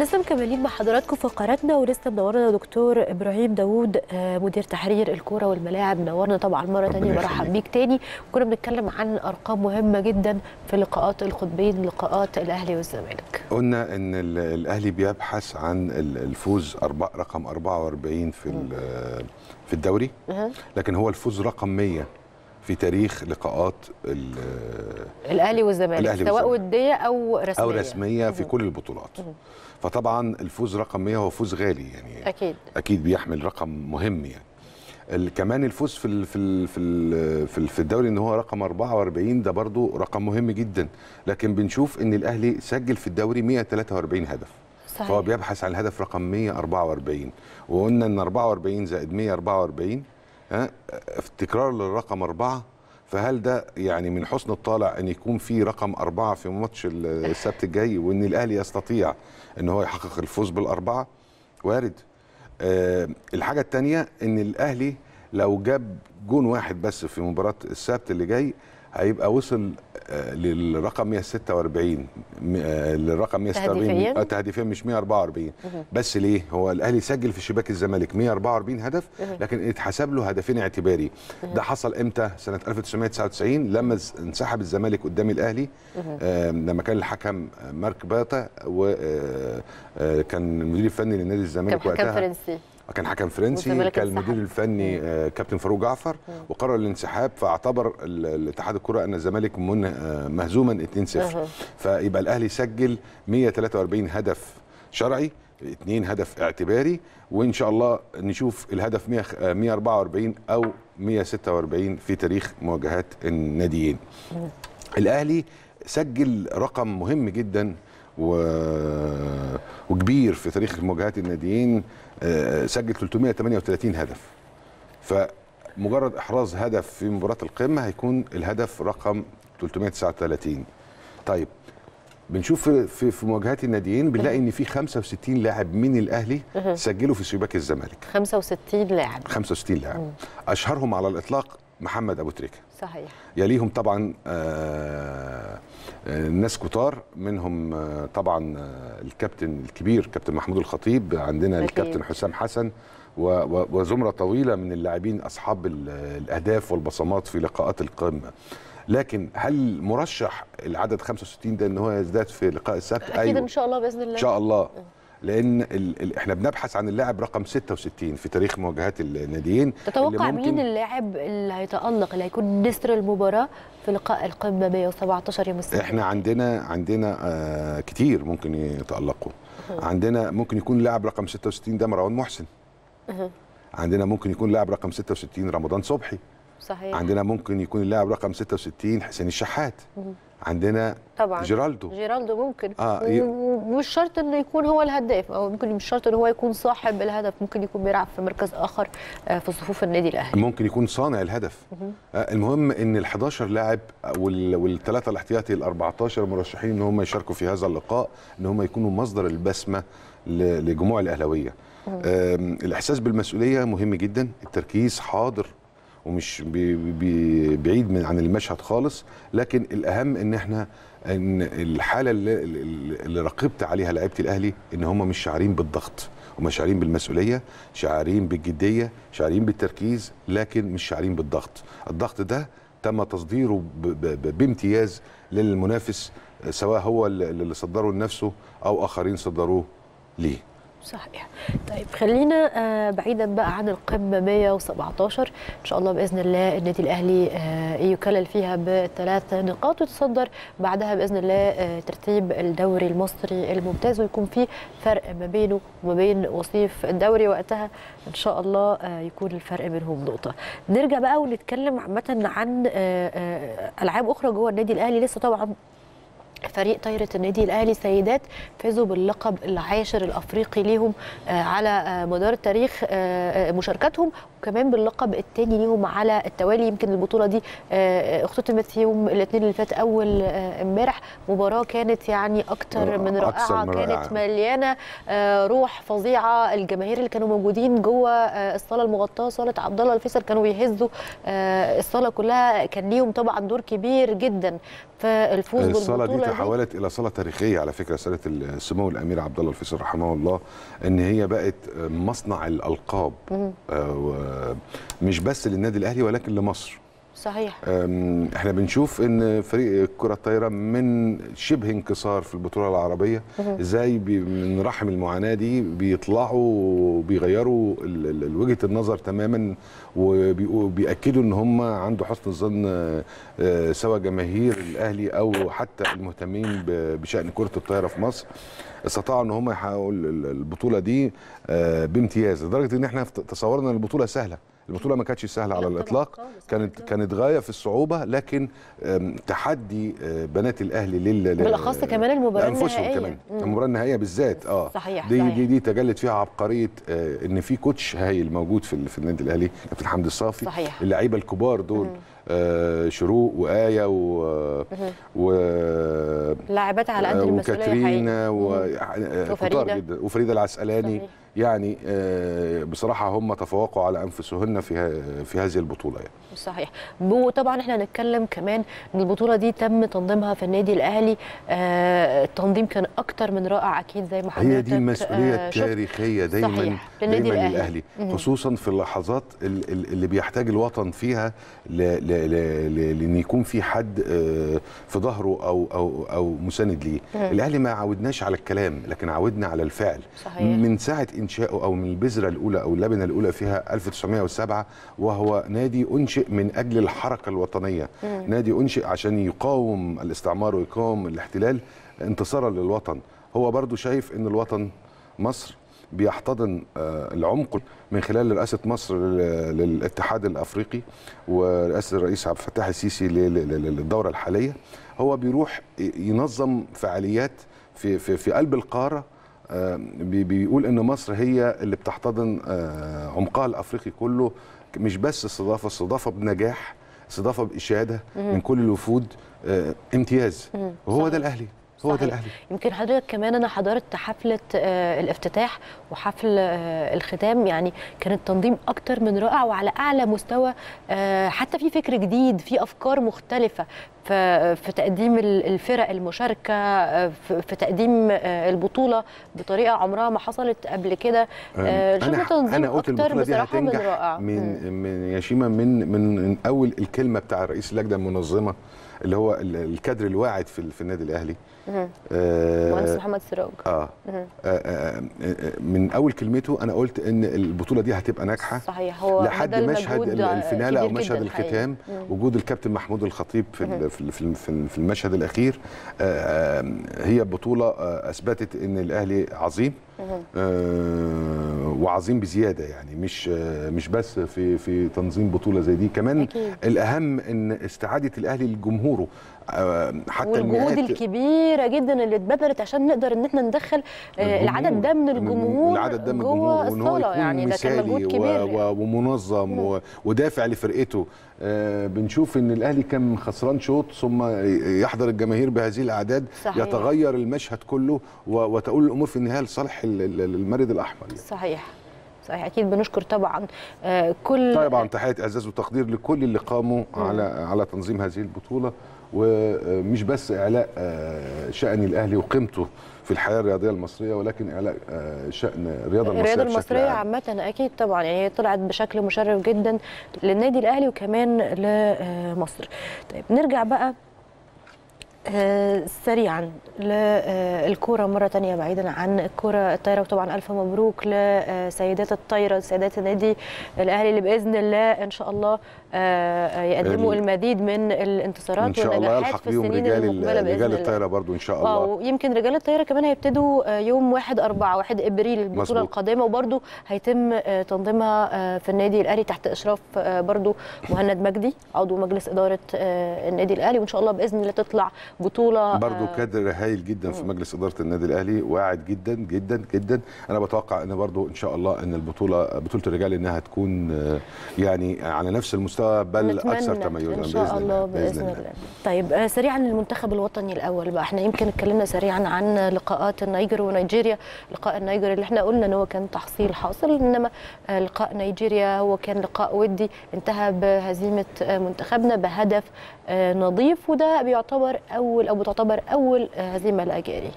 لسه مكملين مع حضراتكم فقراتنا ولسه منورنا دكتور إبراهيم داوود آه، مدير تحرير الكورة والملاعب. منورنا طبعا مرة ثانية برحب. بيك تاني. كنا بنتكلم عن أرقام مهمة جدا في لقاءات القطبين لقاءات الأهلي والزمالك. قلنا إن ال- الأهلي بيبحث عن ال- الفوز أربع رقم 44 في في الدوري. لكن هو الفوز رقم 100 في تاريخ لقاءات ال- الأهلي والزمالك الأهلي سواء. ودية أو رسمية. أو رسمية في كل البطولات. فطبعا الفوز رقم 100 هو فوز غالي يعني. أكيد. أكيد بيحمل رقم مهم يعني. كمان الفوز في في في في الدوري إن هو رقم 44 ده برضو رقم مهم جدا. لكن بنشوف إن الأهلي سجل في الدوري 143 هدف. صحيح. فهو بيبحث عن الهدف رقم 144 وقلنا إن 44 زائد 144 ها تكرار للرقم أربعة فهل ده يعني من حسن الطالع إن يكون في رقم أربعة في ماتش ال- السبت الجاي وإن الأهلي يستطيع إن هو يحقق الفوز بالأربعة؟ وارد. آه الحاجة التانية إن الأهلي لو جاب جون واحد بس في مباراة السبت اللي جاي هيبقى وصل للرقم 146 م- آه للرقم 146 تهديفياً؟ آه، تهديفيا مش 144 بس ليه؟ هو الأهلي سجل في شباك الزمالك 144 هدف لكن اتحسب له هدفين اعتباري. ده حصل إمتى؟ سنة 1999 لما انسحب الزمالك قدام الأهلي آه لما كان الحكم آه، مارك باتا وكان المدير الفني لنادي كان الزمالك حكم وقتها. فرنسي. كان حكم فرنسي كان. المدير الفني آه، كابتن فاروق جعفر وقرر الانسحاب فاعتبر ال- الاتحاد الكره أن الزمالك آه، مهزوما 2-0 أها. فيبقى الأهلي سجل 143 هدف شرعي اثنين هدف اعتباري وإن شاء الله نشوف الهدف 100 آه، 144 أو 146 في تاريخ مواجهات الناديين. الأهلي سجل رقم مهم جدا و... وكبير في تاريخ مواجهات الناديين. سجل 338 هدف. فمجرد إحراز هدف في مباراة القمة هيكون الهدف رقم 339 طيب بنشوف في في, في مواجهات الناديين بنلاقي إن في 65 لاعب من الأهلي سجلوا في شباك الزمالك. 65 لاعب. 65 لاعب. أشهرهم على الإطلاق محمد أبو تريكة. صحيح. يليهم طبعا آه، آه، ناس كتار منهم آه، طبعا الكابتن الكبير كابتن محمود الخطيب عندنا أكيد. الكابتن حسام حسن وزمرة طويلة من اللاعبين أصحاب ال- الأهداف والبصمات في لقاءات القمة. لكن هل مرشح العدد 65 ده إن هو يزداد في لقاء السبت؟ أكيد إن شاء الله بإذن الله. إن شاء الله. لأن ال ال إحنا بنبحث عن اللاعب رقم 66 في تاريخ مواجهات الناديين. تتوقع اللي ممكن- مين اللاعب اللي هيتألق اللي هيكون نسر المباراة في لقاء القمة 117 يوم السبت؟ إحنا عندنا عندنا آه كتير ممكن يتألقوا. عندنا ممكن يكون لاعب رقم 66 ده مروان محسن. عندنا ممكن يكون لاعب رقم 66 رمضان صبحي. صحيح. عندنا ممكن يكون اللاعب رقم 66 حسين الشحات. عندنا طبعا. جيرالدو. جيرالدو ممكن. آه، ي- ومش شرط إنه يكون هو الهداف أو ممكن مش شرط ان هو يكون صاحب الهدف ممكن يكون بيلعب في مركز آخر آه، في صفوف النادي الأهلي. ممكن يكون صانع الهدف. آه، المهم إن ال 11 لاعب وال- والثلاثة الاحتياطي ال 14 مرشحين إن هم يشاركوا في هذا اللقاء إن هم يكونوا مصدر البسمة لجموع الأهلاوية. آم، الإحساس بالمسؤولية مهم جدا. التركيز حاضر. ومش بي بي بعيد من عن المشهد خالص لكن الأهم إن إحنا إن الحالة اللي, اللي رقبت عليها لعيبة الأهلي إن هم مش شاعرين بالضغط هم شاعرين بالمسؤولية شاعرين بالجدية شاعرين بالتركيز لكن مش شاعرين بالضغط. الضغط ده تم تصديره بامتياز للمنافس سواء هو اللي صدره لنفسه أو آخرين صدروه ليه. صحيح. طيب خلينا آه، بعيدا بقى عن القمة 117 إن شاء الله بإذن الله النادي الأهلي آه، يكلل فيها بثلاث نقاط ويتصدر بعدها بإذن الله آه، ترتيب الدوري المصري الممتاز ويكون في فرق ما بينه وما بين وصيف الدوري وقتها. إن شاء الله يكون الفرق بينهم نقطة. نرجع بقى ونتكلم عامة عن ألعاب أخرى جوه النادي الأهلي. لسه طبعا فريق طايرة النادي الأهلي سيدات فازوا باللقب العاشر الأفريقي ليهم آه، على آه، مدار تاريخ آه، مشاركتهم. وكمان باللقب الثاني ليهم على التوالي. يمكن البطولة دي آه، اختتمت يوم الاثنين اللي فات أول آه، امبارح. مباراة كانت يعني آه، من من كانت رائعة. آه، روح فظيعة. الجماهير اللي كانوا موجودين جوه آه، الصالة المغطاة صالة عبد الله الفيصل كانوا بيهزوا. آه، الصالة كلها كان ليهم طبعا دور كبير جدا في الفوز الصالة دي تحولت إلى صالة تاريخية على فكرة صاله السمو الأمير عبد الله الفيصل رحمه الله إن هي بقت مصنع الألقاب. آه، مش بس للنادي الأهلي ولكن لمصر. صحيح. إحنا بنشوف إن فريق الكره الطايرة من شبه انكسار في البطولة العربية. إزاي من رحم المعاناة دي بيطلعوا وبيغيروا وجهة النظر تماما وبيأكدوا إن هم عنده حسن الظن آه، سواء جماهير الأهلي أو حتى المهتمين بشأن كرة الطايرة في مصر. استطاعوا إن هم يحققوا ال- ال- البطولة دي آه، بامتياز لدرجة إن إحنا تصورنا إن البطولة سهلة. البطولة ما كانتش سهلة على الإطلاق. كانت كانت غاية في الصعوبة لكن تحدي آه، بنات الأهلي لل بالأخص كمان المباراة لأنفسهم النهائية. كمان. المباراه النهائية بالذات آه صحيح، دي صحيح. دي دي تجلت فيها عبقرية آه، إن في كوتش هايل موجود في في النادي الأهلي كابتن حمدي الصافي صحيح. اللعيبة الكبار دول آه شروق وآية و, و... لاعبات على قد آه، المسؤولية وكاترينا حقيقي. و... مم. وفريدة. كتار جدا وفريدة العسقلاني صحيح. يعني آه، بصراحة هم تفوقوا على أنفسهن في في هذه البطولة يعني. صحيح وطبعا إحنا هنتكلم كمان إن البطولة دي تم تنظيمها في النادي الأهلي آه التنظيم كان أكتر من رائع أكيد زي ما حضرتك هي دي المسؤوليه آه، شفت. التاريخيه دايما صحيح، للنادي دايما الأهلي. للاهلي مهم. خصوصا في اللحظات ال- ال- اللي بيحتاج الوطن فيها لأن يكون في حد آه، في ظهره أو أو أو مساند ليه الأهلي ما عودناش على الكلام لكن عودنا على الفعل صحيح. من ساعة إنشائه أو من البذرة الأولى أو اللبنة الأولى فيها 1907 وهو نادي أنشئ من أجل الحركة الوطنية. نادي أنشئ عشان يقاوم الاستعمار ويقاوم الاحتلال انتصارا للوطن. هو برضو شايف إن الوطن مصر بيحتضن آه، العمق من خلال رئاسة مصر لل- للاتحاد الأفريقي ورئاسة الرئيس عبد الفتاح السيسي لل- لل- للدورة الحالية. هو بيروح ينظم فعاليات في في في قلب القارة آه، بي- بيقول إن مصر هي اللي بتحتضن آه، عمقها الأفريقي كله مش بس استضافة استضافة بنجاح استضافة بإشادة من كل الوفود آه، امتياز. وهو ده الأهلي. هو ده. الأهلي. يمكن حضرتك كمان أنا حضرت حفلة آه، الافتتاح وحفل آه، الختام يعني كان التنظيم أكتر من رائع وعلى أعلى مستوى آه، حتى في فكر جديد في أفكار مختلفة. في تقديم ال- الفرق المشاركة في تقديم البطولة بطريقة عمرها ما حصلت قبل كده. شفنا تنظيم قلت أكتر بصراحة من رائع. من من يا شيماء من من من أول الكلمة بتاع رئيس اللجنه المنظمة. اللي هو ال- الكادر الواعد في ال- في النادي الأهلي. آه، مهندس محمد سراج. آه. آه, آه, من أول كلمته أنا قلت إن البطولة دي هتبقى ناجحة. صحيح هو لحد مشهد الفينالة أو مشهد. الختام. وجود الكابتن محمود الخطيب في في ال- في ال- في ال- في المشهد الأخير آه، هي بطولة أثبتت إن الأهلي عظيم. وعظيم بزيادة يعني مش آه، مش بس في في تنظيم بطولة زي دي كمان أكيد. الأهم إن استعادة الأهلي لجمهوره آه، حتى والجهود الكبيرة جدا اللي اتبذلت عشان نقدر إن إحنا ندخل آه، العدد ده من الجمهور العدد ده من الجمهور وإن هو الصالة. يكون يعني ده كان مثالي و- كبير. و- ومنظم و- ودافع لفرقته. آه، بنشوف إن الأهلي كان خسران شوط ثم يحضر الجماهير بهذه الأعداد صحيح. يتغير المشهد كله و- وتؤول الأمور في النهاية لصالح ال- ال- المارد الأحمر يعني. صحيح. صحيح. أكيد بنشكر طبعا آه، كل طبعا تحية إعزاز وتقدير لكل اللي قاموا على على تنظيم هذه البطولة. ومش بس إعلاء آه، شأن الأهلي وقيمته في الحياة الرياضية المصرية ولكن إعلاء آه، شأن الرياضه المصرية الرياضه المصرية عام. عامة أكيد طبعا. يعني طلعت بشكل مشرف جدا للنادي الأهلي وكمان لمصر طيب نرجع بقى آه، سريعا للكرة مرة تانية بعيدا عن الكرة الطايرة. وطبعا ألف مبروك لسيدات الطايرة سيدات النادي الأهلي اللي بإذن الله إن شاء الله آه، يقدموا ال- المزيد من الانتصارات إن شاء الله والنجاحات في السنين رجال المقبلة ال- بإذن رجال الطايرة برضو إن شاء آه الله ويمكن رجال الطايرة كمان هيبتدوا آه، يوم 1 4 1 إبريل البطولة. القادمة وبرده هيتم آه، تنظيمها آه، في النادي الأهلي تحت إشراف آه، برده مهند مجدي عضو مجلس إدارة آه، النادي الأهلي وإن شاء الله بإذن الله تطلع بطولة برضو آه، كادر هايل جدا في مجلس إدارة النادي الأهلي واعد جدا جدا جدا. أنا بتوقع إن برضو إن شاء الله إن البطولة بطولة الرجال إنها تكون آه، يعني على نفس المستوى بل أكثر تميزا إن شاء الله بإذن الله. طيب آه، سريعا المنتخب الوطني الأول بقى. إحنا يمكن اتكلمنا سريعا عن لقاءات النيجر ونيجيريا. لقاء النيجر اللي إحنا قلنا إن هو كان تحصيل حاصل إنما آه، لقاء نيجيريا هو كان لقاء ودي انتهى بهزيمة آه، منتخبنا بهدف نظيف وده بيعتبر أول أو بتعتبر أول هزيمة لاجاري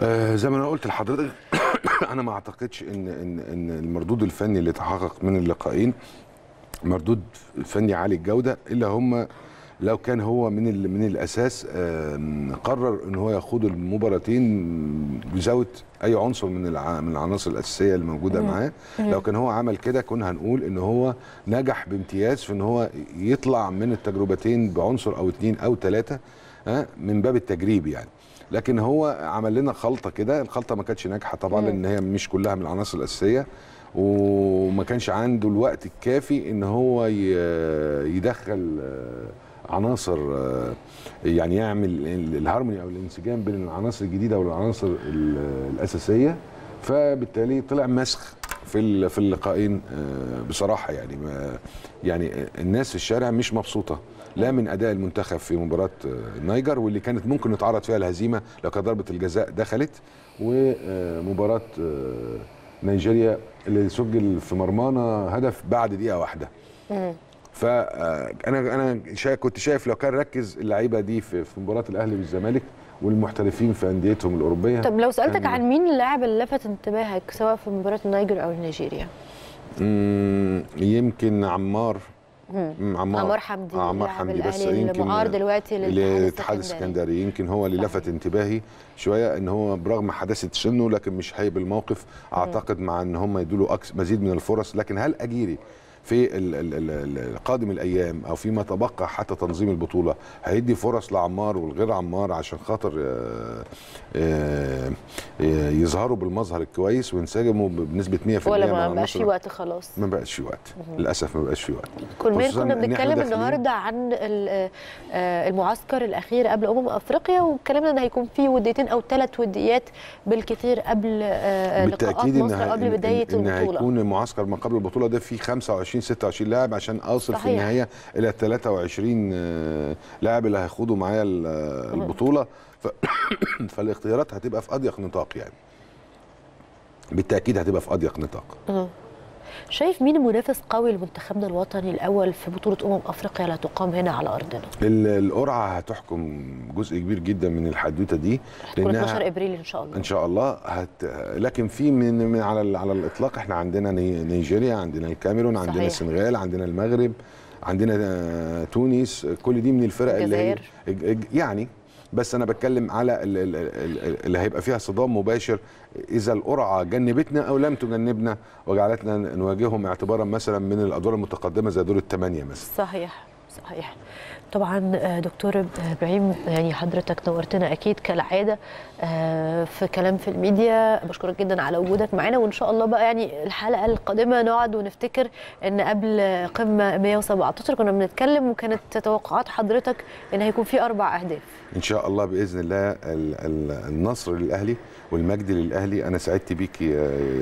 آه زي ما أنا قلت لحضرتك أنا ما أعتقدش إن إن إن المردود الفني اللي تحقق من اللقاءين مردود فني عالي الجودة إلا هم لو كان هو من من الأساس قرر إن هو يخوض المباراتين بزاوية أي عنصر من من العناصر الأساسية اللي موجودة معاه. لو كان هو عمل كده كنا هنقول إن هو نجح بامتياز في إن هو يطلع من التجربتين بعنصر أو اتنين أو ثلاثة من باب التجريب يعني. لكن هو عمل لنا خلطة كده الخلطة ما كانتش ناجحة طبعا لأن هي مش كلها من العناصر الأساسية. وما كانش عنده الوقت الكافي إن هو يدخل آه، عناصر آه، يعني يعمل ال- الهارموني أو الانسجام بين العناصر الجديدة والعناصر ال- الأساسية. فبالتالي طلع مسخ في في اللقاءين آه، بصراحة يعني ما يعني الناس في الشارع مش مبسوطة. لا من أداء المنتخب في مباراة النيجر واللي كانت ممكن نتعرض فيها الهزيمة لو كانت ضربة الجزاء دخلت ومباراة نيجيريا اللي سجل في مرمانا هدف بعد دقيقة واحدة. فانا أنا شا كنت شايف لو كان ركز اللعيبة دي في في مباراة الأهلي والزمالك والمحترفين في أنديتهم الأوروبية. طب لو سألتك كان- عن مين اللاعب اللي لفت انتباهك سواء في مباراة النيجر أو نيجيريا؟ يمكن عمار. عمار عمار حمدي آه، عمار حمدي بس يمكن معار دلوقتي للاتحاد السكندري. يمكن هو اللي لفت انتباهي شوية إن هو برغم حداثة سنه لكن مش هيب الموقف. أعتقد مع إن هم يدوا له مزيد من الفرص. لكن هل أجيري في ال- ال- ال- ال- قادم الأيام أو فيما تبقى حتى تنظيم البطولة هيدي فرص لعمار والغير عمار عشان خاطر آه، يظهروا بالمظهر الكويس وينسجموا بنسبة 100% ولا ما بقاش. في وقت خلاص. ما بقاش في وقت. للأسف ما بقاش في وقت. كنا إن إحنا بنتكلم النهارده عن آه، المعسكر الأخير قبل أمم أفريقيا واتكلمنا إن هيكون في وديتين أو ثلاث وديات بالكثير قبل آه، لقاءات بالتأكيد مصر قبل إن- بداية ان البطولة. هيكون المعسكر ما قبل البطولة ده فيه 25 26 لاعب عشان اوصل في. النهاية إلى 23 آه، لاعب اللي هيخوضوا معايا ال- آه، البطولة. ف... فالاختيارات هتبقى في أضيق نطاق يعني. بالتأكيد هتبقى في أضيق نطاق. شايف مين المنافس قوي لمنتخبنا الوطني الأول في بطولة أمم أفريقيا اللي هتقام هنا على أرضنا؟ ال- القرعة هتحكم جزء كبير جدا من الحدوتة دي هتكون 12 إبريل إن شاء الله. إن شاء الله هت... لكن في من, من على على الإطلاق إحنا عندنا ني... نيجيريا عندنا الكاميرون عندنا صحيح. السنغال عندنا المغرب عندنا آه، تونس كل دي من الفرق اللي هي الجزائر. اج- اج- يعني بس أنا بتكلم على ال- ال- ال- اللي هيبقى فيها صدام مباشر. إذا القرعة جنبتنا أو لم تجنبنا وجعلتنا نواجههم اعتبارا مثلا من الأدوار المتقدمة زي دور الثمانيه مثلا. صحيح صحيح. طبعا آه، دكتور إبراهيم يعني حضرتك نورتنا أكيد كالعادة آه، في كلام في الميديا. بشكرك جدا على وجودك معانا وإن شاء الله بقى يعني الحلقة القادمة نقعد ونفتكر إن قبل قمة 117 كنا بنتكلم وكانت توقعات حضرتك إن هيكون في أربع أهداف. إن شاء الله بإذن الله ال- ال- النصر للأهلي والمجد للأهلي. أنا سعدت بيكي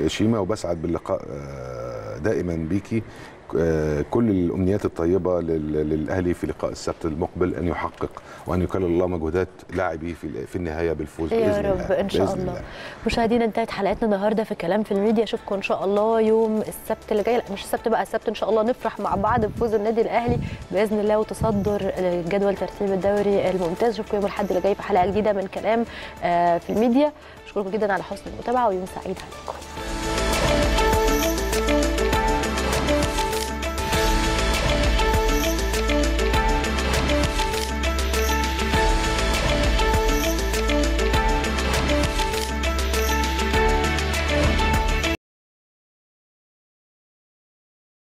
يا شيماء وبسعد باللقاء آه، دائما بيكي. كل الأمنيات الطيبة لل- للأهلي في لقاء السبت المقبل أن يحقق وأن يكلل الله مجهودات لاعبيه في في النهاية بالفوز يا بإذن رب الله إن شاء الله. مشاهدينا انتهت حلقتنا النهارده في كلام في الميديا. أشوفكم إن شاء الله يوم السبت اللي جاي. لا مش السبت بقى السبت إن شاء الله نفرح مع بعض بفوز النادي الأهلي بإذن الله وتصدر جدول ترتيب الدوري الممتاز. أشوفكم يوم الأحد اللي جاي في حلقه جديدة من كلام آه، في الميديا. أشكركم جدا على حسن المتابعة ويوم سعيد عليكم.